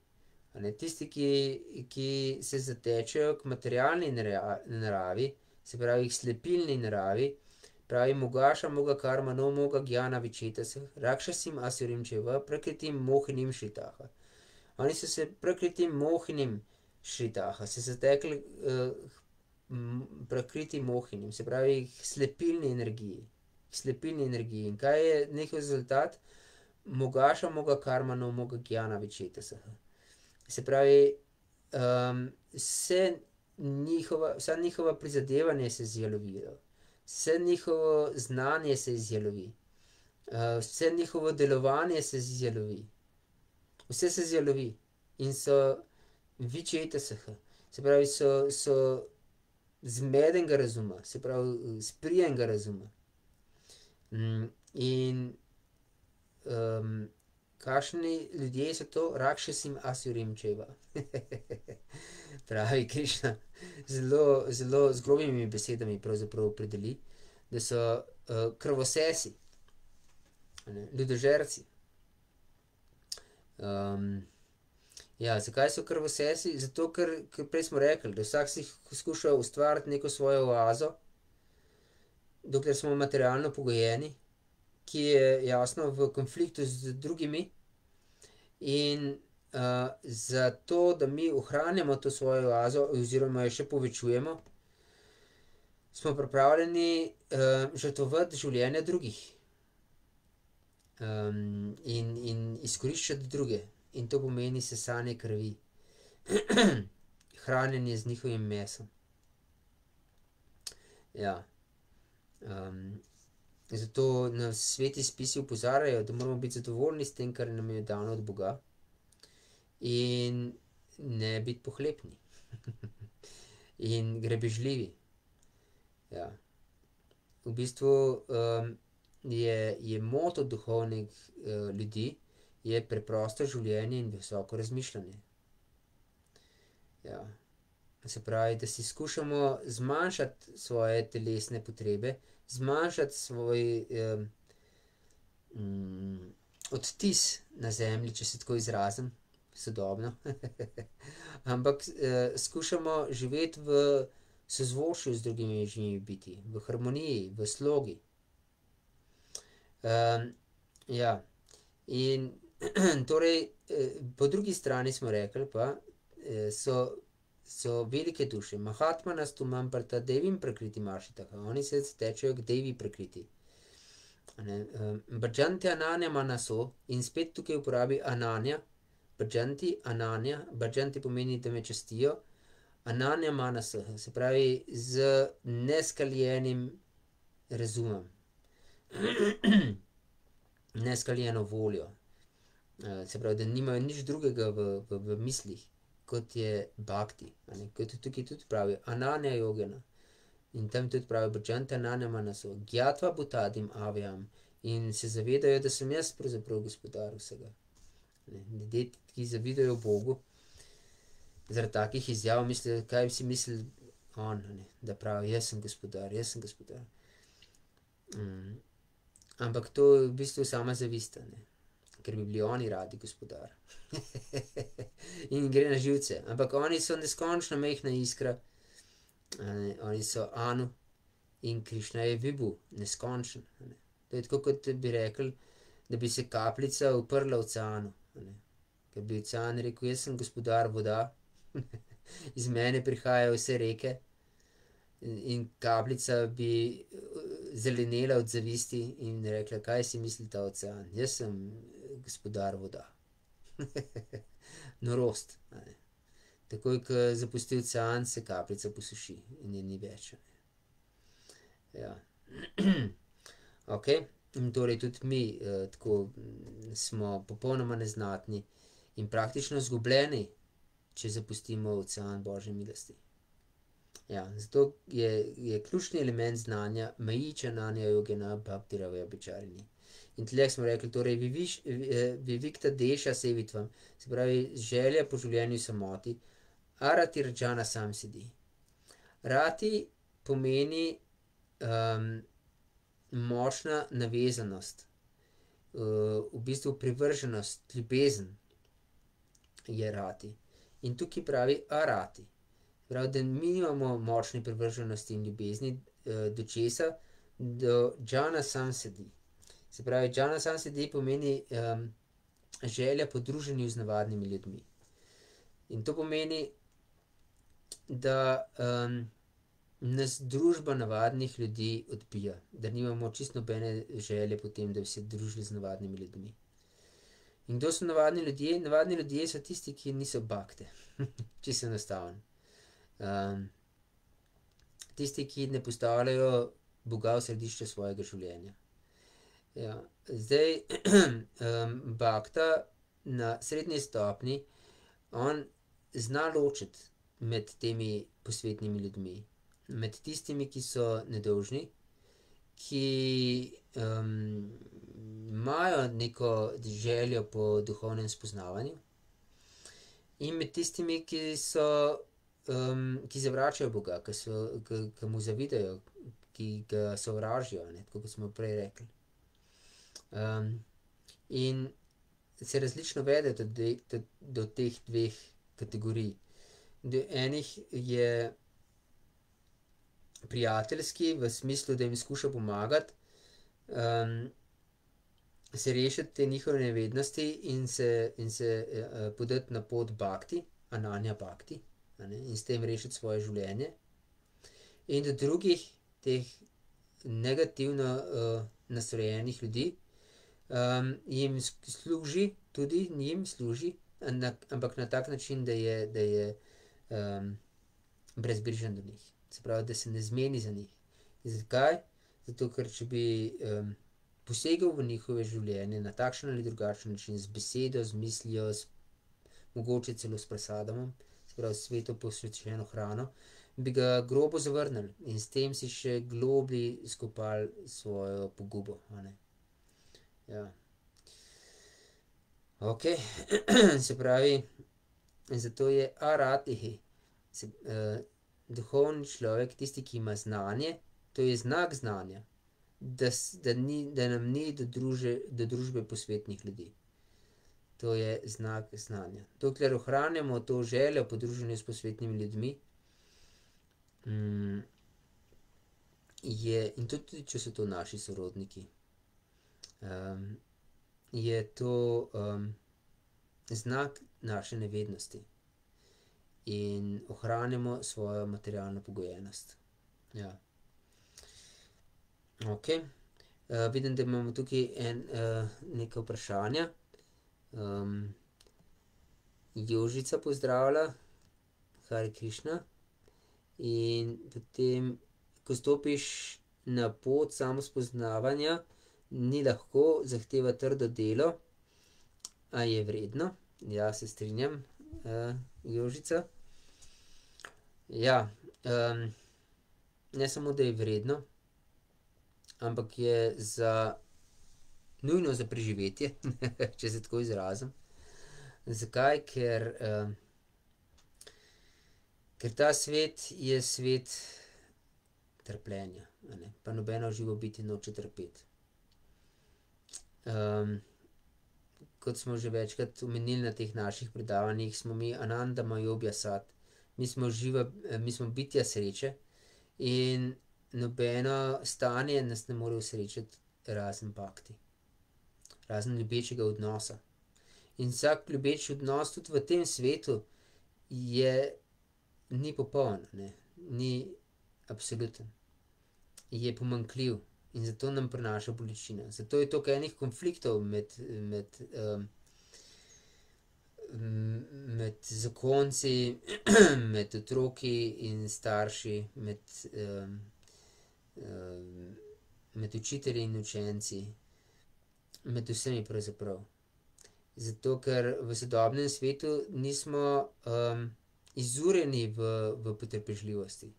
Ne, tisti, ki, ki se zatečejo k materialni naravi, se pravi k slepilni naravi, pravi mugaša muga karma no moga gnana vičetasa rakšasim asurimčeva prakritim mohinim šitaha. Oni so se prakritim mohinim šitaha se zatekli, k prakriti mohinim, se pravi k slepilni energiji. K slepilni energiji. In kaj je njihov rezultat? Mugaša muga karma no moga gnana vičetasaha. Se pravi, se njihova, vsa njihova prizadevanja se izjalovijo. Vse njihovo znanje se izjalovi. vse njihovo delovanje se izjalovi. Vse se izjalovi. In so vičetasaha. Se pravi, so, so zmedenega razuma, se pravi, spijanega razuma. in, kakšni ljudje so to? Rakšasim asurimčeva. *laughs* Pravi Krišna. Zelo, zelo z grobimi besedami pravzaprav opredeli, da so, krvosesi. A ne, ljudožerci. ja, zakaj so krvosesi? Zato, ker, ker prej smo rekli, da vsak si skuša ustvariti neko svojo oazo, dokler smo materialno pogojeni, ki je jasno v konfliktu z drugimi. In, zato, da mi ohranjamo to svojo oazo oziroma jo še povečujemo, smo pripravljeni, žrtvovati življenja drugih. in, in izkoriščati druge. In to pomeni sesanje krvi. *clears throat* Hranjenje z njihovim mesom. Ja. Zato nas sveti spisi opozarjajo, da moramo biti zadovoljni s tem, kar nam je dano od Boga, in ne biti pohlepni. *laughs* In grebežljivi. Ja. V bistvu, je, je moto duhovnih, ljudi je preprosto življenje in visoko razmišljanje. Ja. Se pravi, da si skušamo zmanjšati svoje telesne potrebe, zmanjšati svoj, odtis na zemlji, če se tako izrazim sodobno, *laughs* ampak, skušamo živeti v sozvočju z drugimi živimi bitji, v harmoniji, v slogi. ja. In, *clears throat* torej, po drugi strani smo rekli pa, so, so velike duše, oni se stečejo k devi prakriti. A ne, in spet tukaj uporabi Ananja, bhajanti, Ananja, bhajanti pomeni, da me častijo, se pravi z neskaljenim razumom. *clears throat* Neskaljeno voljo. se pravi, da nimajo nič drugega v, v, v mislih, kot je bhakti, a ne, kot tukaj tudi pravi, Ananja jogena. In tam tudi pravi bhajanti, in se zavedajo, da sem jaz pravzaprav gospodar vsega. Ljudje, ki zavidajo Bogu, zaradi takih izjav mislijo, kaj bi si mislil on, ne, da pravi: "Jaz sem gospodar, jaz sem gospodar." ampak to je v bistvu sama zavest, a ne. Ker bi bili oni radi gospodar. *laughs* In gre na živce, ampak oni so neskončno majhna iskra, ne, oni so Anu in Krišna je Vibu, neskončen, ne. To je tako, kot bi rekli, da bi se kapljica uprla oceanu, a ne. Ker bi ocean rekel: "Jaz sem gospodar voda, *laughs* iz mene prihajajo vse reke." In kapljica bi zelenela od zavisti in rekla: "Kaj si misli ta ocean, jaz sem gospodar voda." *laughs* Norost. Takoj ko zapusti ocean, se kapljica posuši in je ni več. Ja. *clears throat* Okej, in torej tudi mi, tako smo popolnoma neznatni in praktično izgubljeni, če zapustimo ocean božje milosti. Ja, zato je, je ključni element znanja. In tule smo rekli torej se pravi, želja po življenju samoti. Rati pomeni, močna navezanost, v bistvu privrženost, ljubezen je rati. In tukaj pravi arati. Pravi, da mi nimamo močne privrženosti in ljubezni, do česa? Do džana samsati. Se pravi, džana samsati pomeni, želja po druženju z navadnimi ljudmi. In to pomeni, da, nas družba navadnih ljudi odbija, da nimamo čisto nobene želje po tem, da bi se družili z navadnimi ljudmi. In kdo so navadni ljudje? Navadni ljudje so tisti, ki niso bakte. *laughs* Čisto enostavno. tisti, ki ne postavljajo Boga v središče svojega življenja. Ja, zdaj, *clears throat* bakta na srednji stopnji, on zna ločiti med temi posvetnimi ljudmi. Med tistimi, ki so nedolžni, ki, imajo neko željo po duhovnem spoznavanju, in med tistimi, ki so, ki zavračajo Boga, ke so, ke, ke mu zavidajo, ki ga sovražijo, ne, tako kot smo prej rekli. In se različno vedejo do do teh dveh kategorij. Do enih je prijateljski, v smislu, da jim skuša pomagati, se rešiti te njihove nevednosti in se, in se, podati na pot Bhakti, Ananja Bhakti, a ne, in s tem rešiti svoje življenje. In do drugih teh negativno, nastrojenih ljudi, jim služi, tudi njim služi, ampak na tak način, da je, da je, brezbrižen do njih. Se pravi, da se ne zmeni za njih. Zakaj? Zato ker če bi, posegel v njihovo življenje na takšen ali drugačen način, z besedo, z mislijo, z mogoče celo s prasadomom, se pravi sveto posvečeno hrano, bi ga grobo zavrnili in s tem si še globlje izkopali svojo pogubo, a ne. Ja. Okej, *clears throat* se pravi, zato je arati se, duhovni človek tisti, ki ima znanje, to je znak znanja, da da ni, da nam ni do do družbe posvetnih ljudi. To je znak znanja. Dokler ohranjamo to željo po druženju s posvetnimi ljudmi, je, in tudi, če so to naši sorodniki, je to, znak naše nevednosti. In ohranjamo svojo materialno pogojenost. Ja. Okej, vidim, da imamo tukaj en, neka vprašanja. Jožica pozdravlja. Hare Krišna. In potem, ko stopiš na pot samospoznavanja, ni lahko, zahteva trdo delo. A je vredno? Ja, se strinjam, Jožica. Ja, ne samo, da je vredno, ampak je za, nujno za preživetje, *laughs* če se tako izrazim. Zakaj? Ker, ker ta svet je svet trpljenja, pa nobeno živo bitje noče trpeti. Kot smo že večkrat omenili na teh naših predavanjih, smo mi ananda mayogya sad. Mi smo živa, mi smo bitja sreče in nobeno stanje nas ne more osrečiti razen bhakti. Razen ljubečega odnosa. In vsak ljubeč odnos tudi v tem svetu je, ni popoln, ne. Ni absoluten. Je pomanjkljiv. In zato nam prinaša bolečino. Zato je toliko enih konfliktov med, med, med zakonci, *clears throat* med otroki in starši, med, med učitelji in učenci. Med vsemi pravzaprav. Zato ker v sodobnem svetu nismo, izurjeni v, v potrpežljivosti.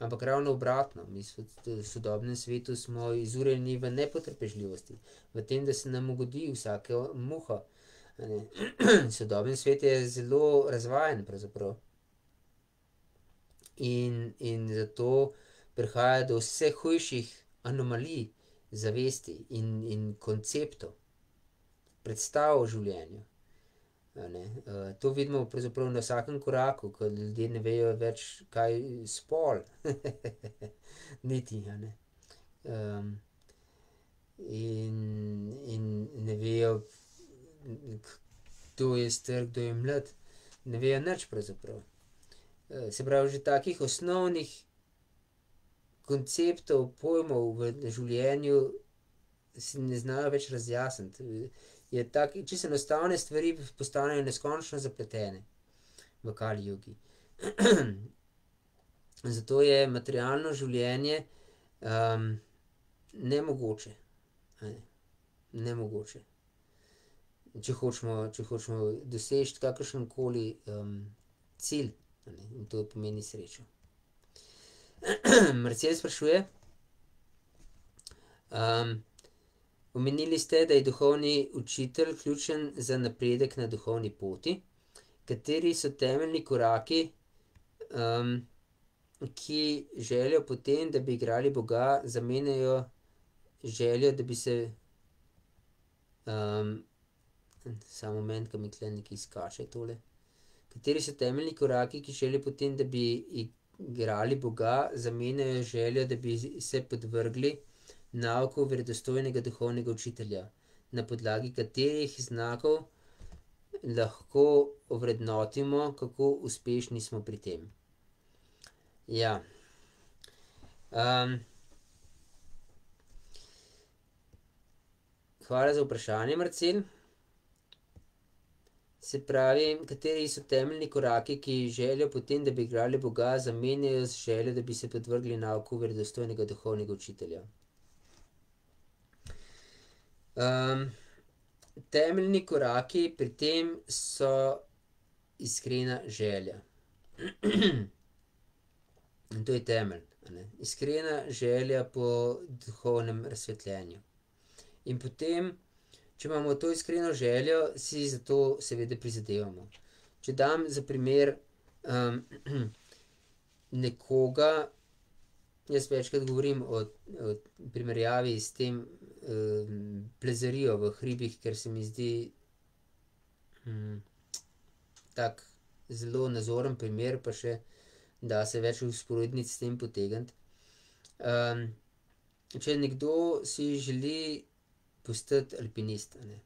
Ampak ravno obratno. Mi v sodobnem svetu smo izurjeni v nepotrpežljivosti. V tem, da se nam ugodi vsaka muha. *clears throat* Sodobni svet je zelo razvajen pravzaprav. In, in zato prihaja do vse hujših anomalij zavesti in, in konceptov, predstav o življenju, ne. to vidimo na vsakem koraku, ko ljudje ne vejo več, kaj spol, *laughs* niti, ne. in, in ne vejo, kdo je star, kdo je mlad. Ne vejo nič pravzaprav. se pravi, že takih osnovnih konceptov, pojmov v življenju si ne znajo več razjasniti. Je čisto enostavne stvari postanejo neskončno zapletene v kali jugi. *clears throat* Zato je materialno življenje, nemogoče, a ne. Nemogoče. Če hočemo, če hočemo doseči kakršenkoli, cilj, a ne, in to pomeni srečo. *clears throat* Marcel sprašuje: omenili ste, da je duhovni učitelj ključen za napredek na duhovni poti. Kateri so temeljni koraki, ki željo po tem, da bi igrali boga, zamenjajo željo, da bi se, samo moment, ke mi tule nekaj skače tole. Kateri so temeljni koraki, ki željo po tem, da bi igrali Boga, zamenjajo željo, da bi se podvrgli nauku verodostojnega duhovnega učitelja, na podlagi katerih znakov lahko ovrednotimo, kako uspešni smo pri tem. Ja. hvala za vprašanje, Marcel. Se pravi, kateri so temeljni koraki, ki željo po tem, da bi igrali Boga, zamenjajo z željo, da bi se podvrgli nauku verodostojnega duhovnega učitelja? Temeljni koraki pri tem so iskrena želja. *clears throat* In to je temelj, ne. Iskrena želja po duhovnem razsvetljenju. In potem, če imamo to iskreno željo, si za to seveda prizadevamo. Če dam za primer, *clears throat* nekoga, jaz večkrat govorim o, o primerjavi s tem, plezarijo v hribih, ker se mi zdi, tako zelo nazoren primer pa še da se več vzporednic s tem potegniti. če nekdo si želi postati alpinist, ne,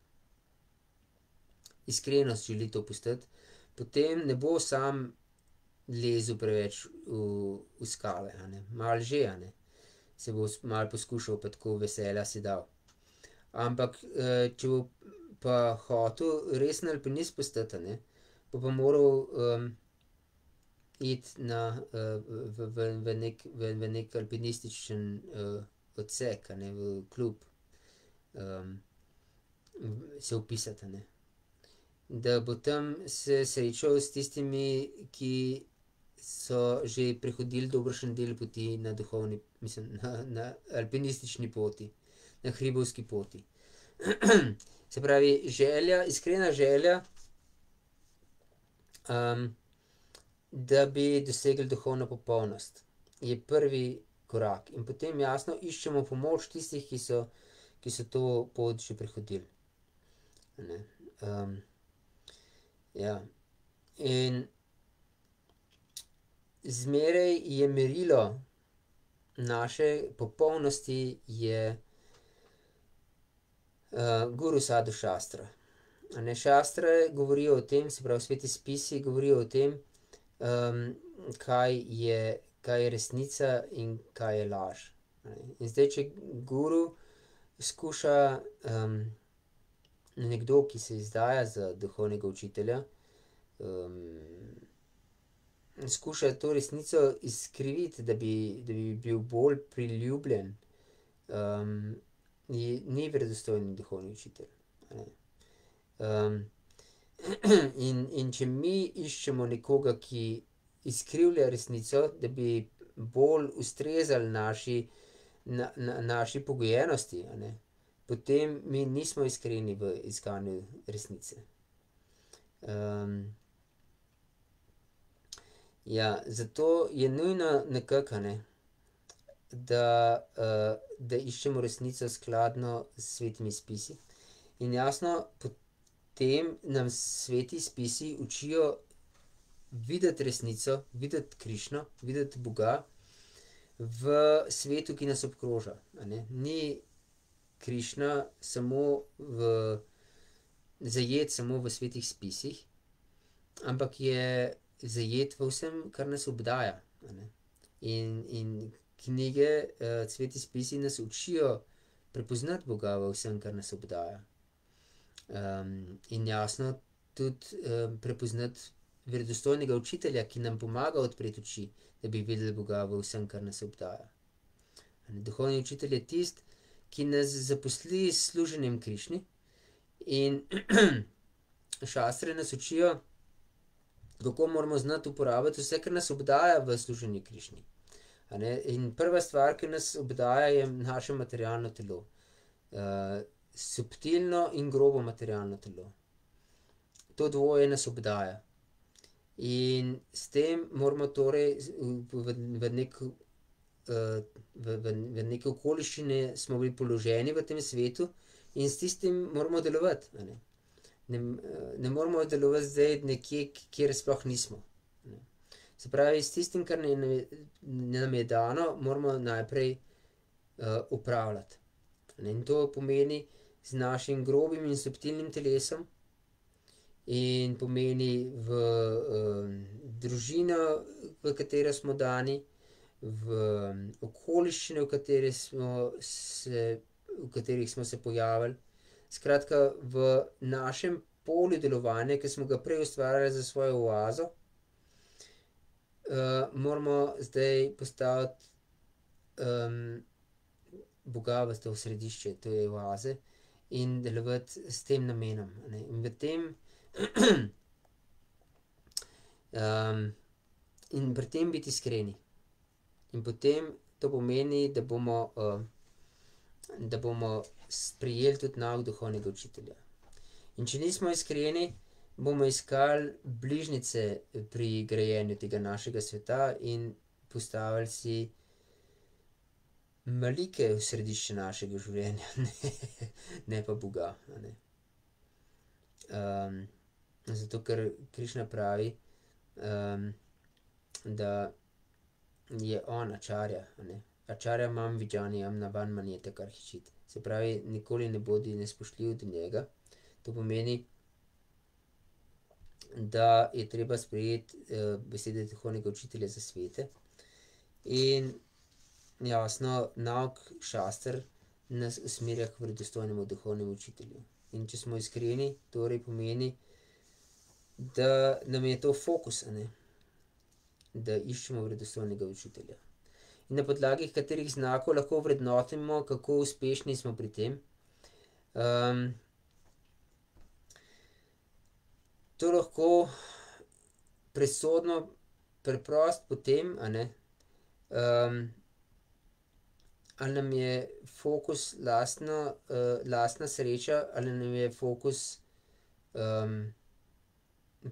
iskreno si želi to postati, potem ne bo samo lezel preveč v, v skale, malo že, ne. Se bo malo poskušal pa tako veselja si dal. Ampak, če bo pa hotel resen alpinist postati, ne, bo pa moral, iti na, v, v, v neki, v, v neki alpinistični, odsek, a ne, v klub. se vpisati, a ne. Da bo tam se srečal s tistimi, ki so že prehodili dobršen del poti na duhovni, mislim, na, na alpinistični poti. Na hribovski poti. *clears throat* Se pravi, želja, iskrena želja, da bi dosegli duhovno popolnost, je prvi korak. In potem jasno iščemo pomoč tistih, ki so, ki so to pot že prehodili. Ne, ja. In zmeraj je merilo naše popolnosti je, Guru Sadhu Šastra. Ne, šastre govorijo o tem, se pravi sveti spisi govorijo o tem, kaj je, kaj je resnica in kaj je laž. In zdaj, če guru skuša, nekdo, ki se izdaja za duhovnega učitelja, skuša to resnico izkriviti, da bi, da bi bil bolj priljubljen, ni verodostojen duhovni učitelj, ne. *clears throat* in, in če mi iščemo nekoga, ki izkrivlja resnico, da bi bolj ustrezali naši, naši pogojenosti, a ne, potem mi nismo iskreni v iskanju resnice. Ja, zato je nujno nekako, ne, da, da iščemo resnico skladno s svetimi spisi. In jasno, potem nam sveti spisi učijo videti resnico, videti Krišno, videti Boga v svetu, ki nas obkroža. Ni Krišna samo v, zajet samo v svetih spisih, ampak je zajet v vsem, kar nas obdaja. In, in knjige, sveti spisi nas učijo prepoznati Boga v vsem, kar nas obdaja. in jasno tudi, prepoznati verodostojnega učitelja, ki nam pomaga odpreti oči, da bi videli Boga v vsem, kar nas obdaja. Duhovni učitelj je tisti, ki nas zaposli s služenjem Krišni, in *clears throat* šastre nas učijo, kako moramo znati uporabiti vse, kar nas obdaja v služenju Krišni. In prva stvar, ki nas obdaja, je naše materialno telo. subtilno in grobo materialno telo. To dvoje nas obdaja. In s tem moramo torej v, v neki, v, v, v neke okoliščine smo bili položeni v tem svetu in s tistim moramo delovati, ne. Ne, ne moremo delovati zdaj nekje, kjer sploh nismo, ne. Se pravi, s tistim, kar nam je, nam je dano, moramo najprej, upravljati, a ne, in to pomeni z našim grobim in subtilnim telesom in pomeni v, družino, v katero smo dani, v okoliščine, v katere smo se, v katerih smo se pojavili. Skratka, v našem polju delovanja, ke smo ga prej ustvarjali za svojo oazo, moramo zdaj postaviti, Boga v to središče te oaze in delovati s tem namenom, ne, in v tem, *clears throat* in pri tem biti iskreni. In potem to pomeni, da bomo, da bomo sprejeli tudi nauk duhovnega učitelja. In če nismo iskreni, bomo iskali bližnjice pri grajenju tega našega sveta in postavili si malike v središče našega življenja, *laughs* ne, ne pa Boga, ne. zato ker Krišna pravi, da je on acharya, a ne. Acharya mam vidžaniyam na van manjete karhičit. Se pravi, nikoli ne bodi nespoštljiv do njega. To pomeni, da je treba sprejeti, besede duhovnega učitelja za svete. In jasno, nauk šaster nas usmerja k verodostojnemu duhovnemu učitelju. In če smo iskreni, torej pomeni, da nam je to fokus, ne. Da iščemo verodostojnega učitelja. In na podlagi katerih znakov lahko ovrednotimo, kako uspešni smo pri tem. to lahko presodno preprosto po tem, a ne, ali nam je fokus lastno, lastna sreča ali nam je fokus,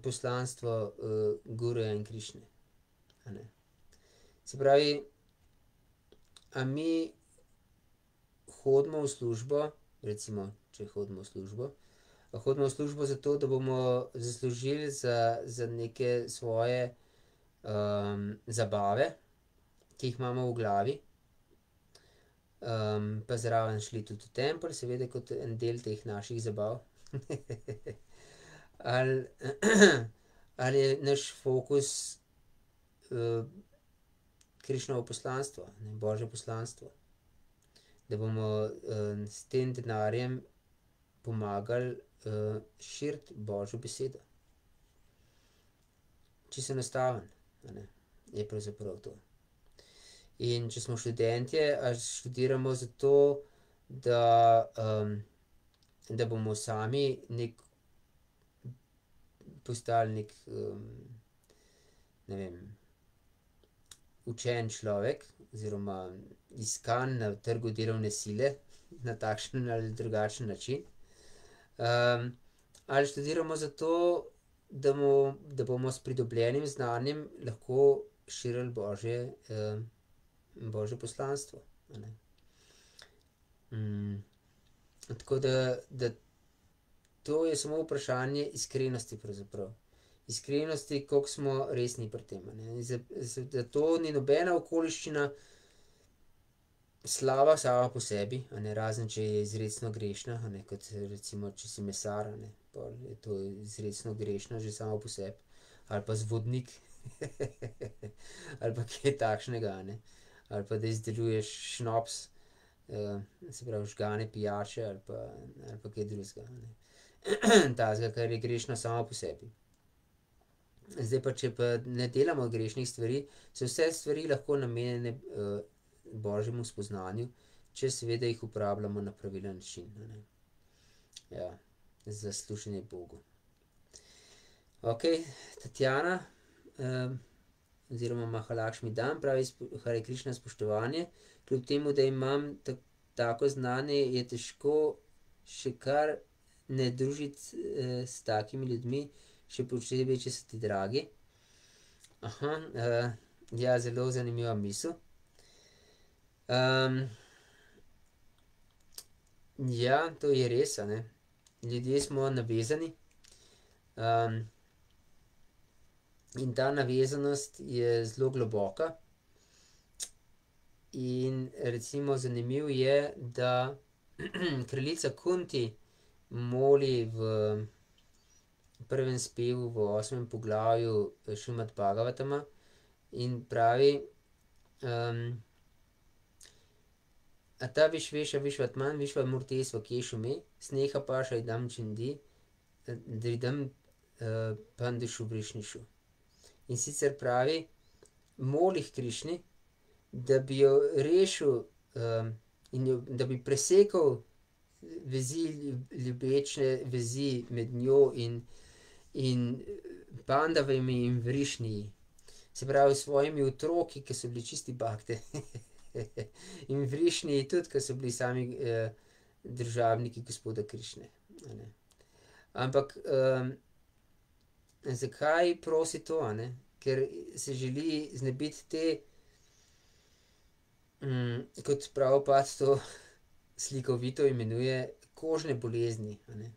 poslanstvo, guruja in Krišne, a ne. Se pravi, a mi hodimo v službo, recimo, če hodimo v službo, hodimo v službo zato, da bomo zaslužili za, za neke svoje, zabave, ki jih imamo v glavi, pa zraven šli tudi v tempelj, seveda kot en del teh naših zabav, *laughs* Ali, *clears throat* ali je naš fokus, Krišnovo poslanstvo, božje poslanstvo. Da bomo, s tem denarjem pomagali, širiti božjo besedo. Enostavno, a ne, je pravzaprav to. In če smo študentje, a študiramo zato, da, da bomo sami neki postali neki, ne vem, učen človek oziroma iskan na trgu delovne sile na takšen ali drugačen način. ali študiramo zato, da da bomo s pridobljenim znanjem lahko širili božje, božje poslanstvo, ne. tako da, da to je samo vprašanje iskrenosti pravzaprav. Iskrenosti, koliko smo resni pri tem, zato ni nobena okoliščina slaba sama po sebi, ne, razen če je izrecno grešna, ne, kot recimo, če si mesar, ne, je to izrecno grešno že samo po sebi. Ali pa zvodnik, *laughs* ali pa kaj takšnega, ne. Ali pa da izdeluješ šnops, se pravi, žgane pijače ali pa, ali pa kaj drugega, a ne. *clears throat* Takega, kar je grešno samo po sebi. Zdaj pa, če pa ne delamo grešnih stvari, so vse stvari lahko namenjene, božjemu spoznanju, če seveda jih uporabljamo na pravilen način, ne. Ja, za služenje Bogu. Okej, Tatjana, oziroma Mahalakšmi dan pravi: "Hare Krišna, spoštovanje. Kljub temu da imam tako znanje, je težko še kar ne družiti, s takimi ljudmi, še posebej, če so ti dragi." ja, zelo zanimiva misel. ja, to je res, ne. Ljudje smo navezani, In ta navezanost je zelo globoka. In recimo zanimivo je, da *clears throat* kraljica Kunti moli v prvem spevu v osmem poglavju Šrimad Bhagavatama in pravi: "Ata Višveša Višvatman Višvamurte Svakeshu me, Sneha Paša idam čindi, dridam pandušu vrišnišu." In sicer pravi: "Moli h Krišni, da bi jo rešil, in jo, da bi presekal vezi, ljubeče vezi med njo in, in Pandavimi in Vrišniji." Se pravi, svojimi otroki, ke so bili čisti bakte. *laughs* In Vrišniji tudi, ke so bili sami, družabniki gospoda Krišne. Ampak, zakaj prosi to, ne? Ker se želi znebiti te, kot Prabhupada to *laughs* slikovito imenuje, kožne bolezni, ne.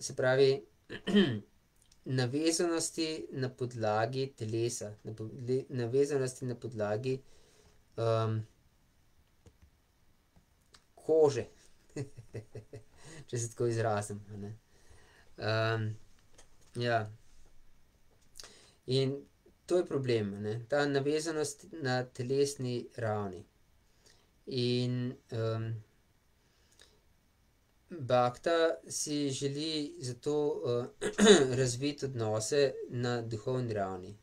se pravi, *clears throat* navezanosti na podlagi telesa, navezanosti na podlagi, kože, *laughs* če se tako izrazim, ne. ja. In to je problem, ne. Ta navezanost na telesni ravni. In, bakta si želi zato, *clears throat* razviti odnose na duhovni ravni.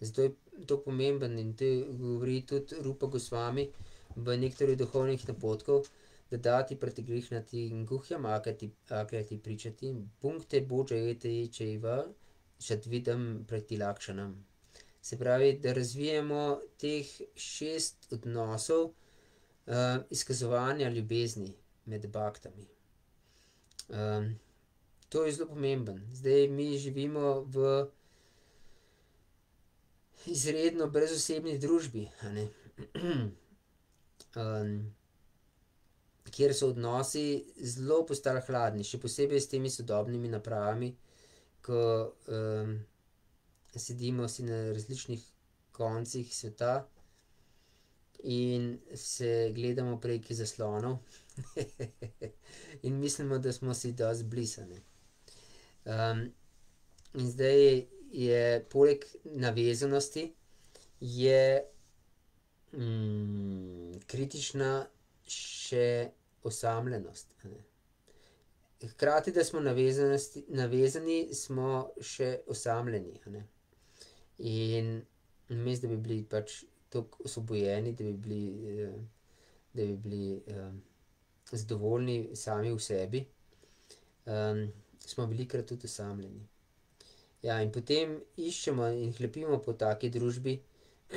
Zato je to pomembno in to govori tudi Rupa Gosvami v Nektarju duhovnih napotkov, dodati pratigrahnati guhjam akati, akrati pričati, punkte bodžayeti čaiva šadvidam pratilakšanam. Se pravi, da razvijamo teh šest odnosov, izkazovanja ljubezni med baktami. To je zelo pomembno. Zdaj mi živimo v izredno brezosebni družbi, ne. *clears throat* kjer so odnosi zelo postali hladni, še posebej s temi sodobnimi napravami, ko, sedimo vsi na različnih koncih sveta in se gledamo prek zaslonov, *laughs* in mislimo, da smo si dosti a ne. in zdaj je poleg navezanosti je, kritična še osamljenost, a ne. Hkrati, da smo navezani, smo še osamljeni, a ne. In namesto da bi bili pač toliko osvobojeni, da bi bili, da bi bili, zadovoljni sami v sebi, smo velikokrat tudi osamljeni. Ja, in potem iščemo in hlepimo po taki družbi, *clears throat*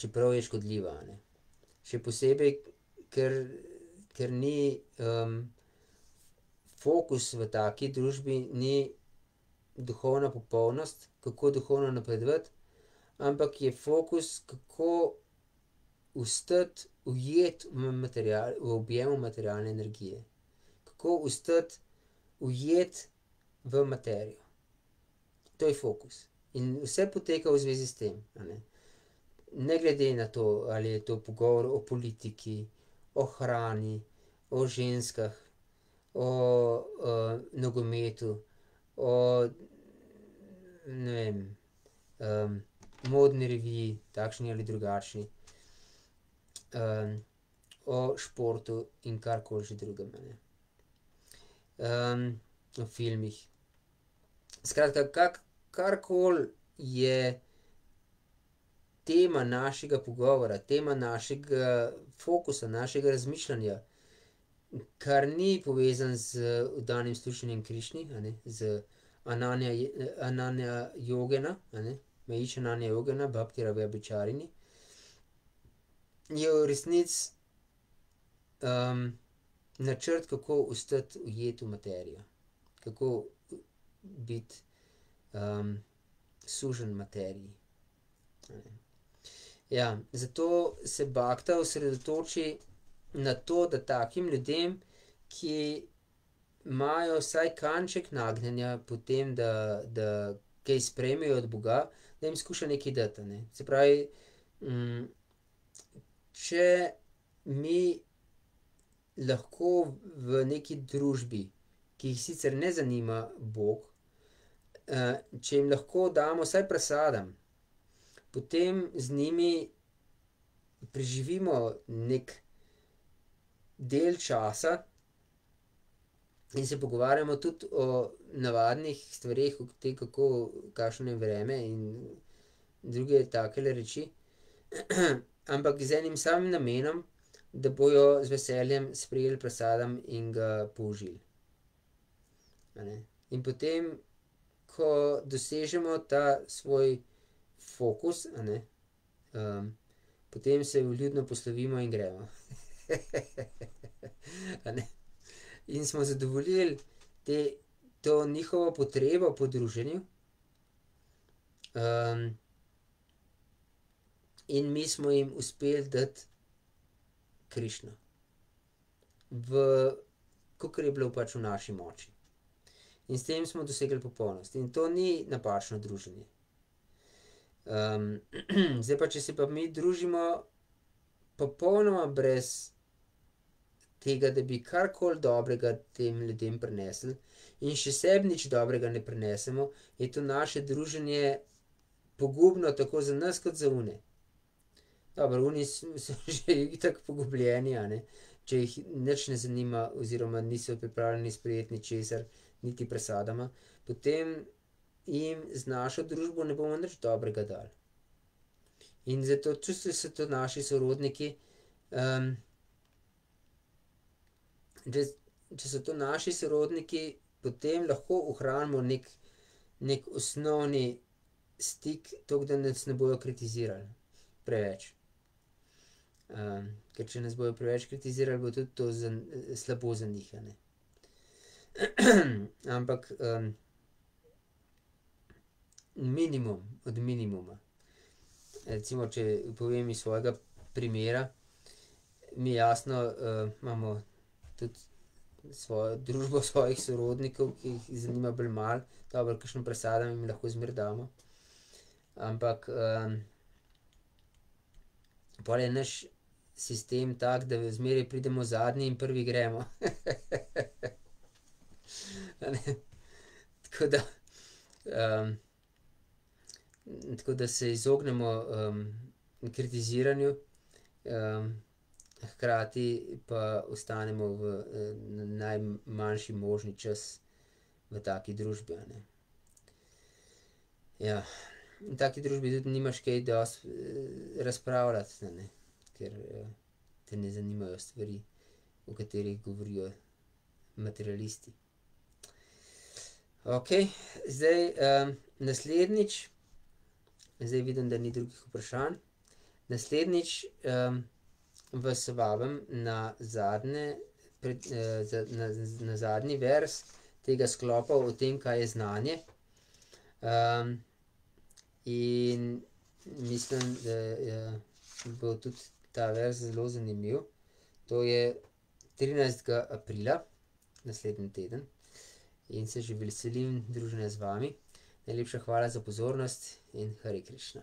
čeprav je škodljiva, ne. Še posebej, ker, ker ni, fokus v taki družbi ni duhovna popolnost, kako duhovno napredovati, ampak je fokus, kako ostati ujet v v objemu materialne energije. Kako ostati ujet v materijo. To je fokus. In vse poteka v zvezi s tem, ne. Ne glede na to, ali je to pogovor o politiki, o hrani, o ženskah, o, nogometu, o, ne vem, modni reviji, takšni ali drugačni, o športu in karkoli že drugega, ne. o filmih. Skratka, karkoli je tema našega pogovora, tema našega fokusa, našega razmišljanja, kar ni povezano z oddanim slušanjem Krišni, ne, z Ananja Jogena, a ne, Ananja Jogena, Bhakti Raya Bacharini, je v resnici, načrt, kako ostati ujet v materijo. Kako biti, suženj materiji, a ne. Ja, zato se bakta osredotoči na to, da takim ljudem, ki imajo vsaj kanček nagnjenja po tem, da, da kaj sprejmejo od Boga, da jim skuša nekaj dati, ne. Se pravi, če mi lahko v neki družbi, ki jih sicer ne zanima Bog, če jim lahko damo vsaj presadem, potem z njimi preživimo neki del časa in se pogovarjamo tudi o navadnih stvareh, o tem, kako, kakšno je vreme in druge takele reči. *clears throat* Ampak z enim samim namenom, da bojo z veseljem sprejeli presadem in ga použili. In potem, ko dosežemo ta svoj fokus, ne, potem se vljudno poslovimo in gremo. *laughs* In smo zadovoljili te, to njihovo potrebo po druženju. In mi smo jim uspeli dati Krišno. V, kakor je bilo pač v naši moči. In s tem smo dosegli popolnost. In to ni napačno druženje. *clears throat* zdaj pa, če se pa mi družimo popolnoma brez tega, da bi karkoli dobrega tem ljudem prinesli, in še sebi nič dobrega ne prinesemo, je to naše druženje pogubno tako za nas kot za one. Dobro, oni so *laughs* že itak pogubljeni, a ne. Če jih nič ne zanima oziroma niso pripravljeni sprejeti ničesar, niti presadoma, potem jim z našo družbo ne bomo nič dobrega dali. In zato, če so to naši sorodniki, če so to naši sorodniki, potem lahko ohranimo neki, neki osnovni stik, toliko, da nas ne bojo kritizirali preveč. Ker če nas bojo preveč kritizirali, bo tudi to za slabo za njih. *clears throat* Ampak, minimum od minimuma. Recimo, če povem iz svojega primera, mi je jasno, imamo tudi svojo družbo *laughs* svojih sorodnikov, ki jih zanima bolj malo, dobro, kakšno presadem jim lahko zmeraj damo. Ampak, pol je naš sistem tak, da zmeraj pridemo zadnji in prvi gremo. *laughs* Tako da, tako da se izognemo, kritiziranju, hkrati pa ostanemo v, najmanjši možni čas v taki družbi. Ja. V taki družbi tudi nimaš kaj dosti, razpravljati, a ne. Ker, te ne zanimajo stvari, o katerih govorijo materialisti. Okej, zdaj, naslednjič, zdaj vidim, da ni drugih vprašanj. Naslednjič, vas vabim na zadnje na, na zadnji verz tega sklopa o tem, kaj je znanje. in mislim, da, bo tudi ta verz zelo zanimiv. To je trinajstega aprila naslednji teden. In se že veselim druženja z vami. Najlepša hvala za pozornost in Hare Krišna.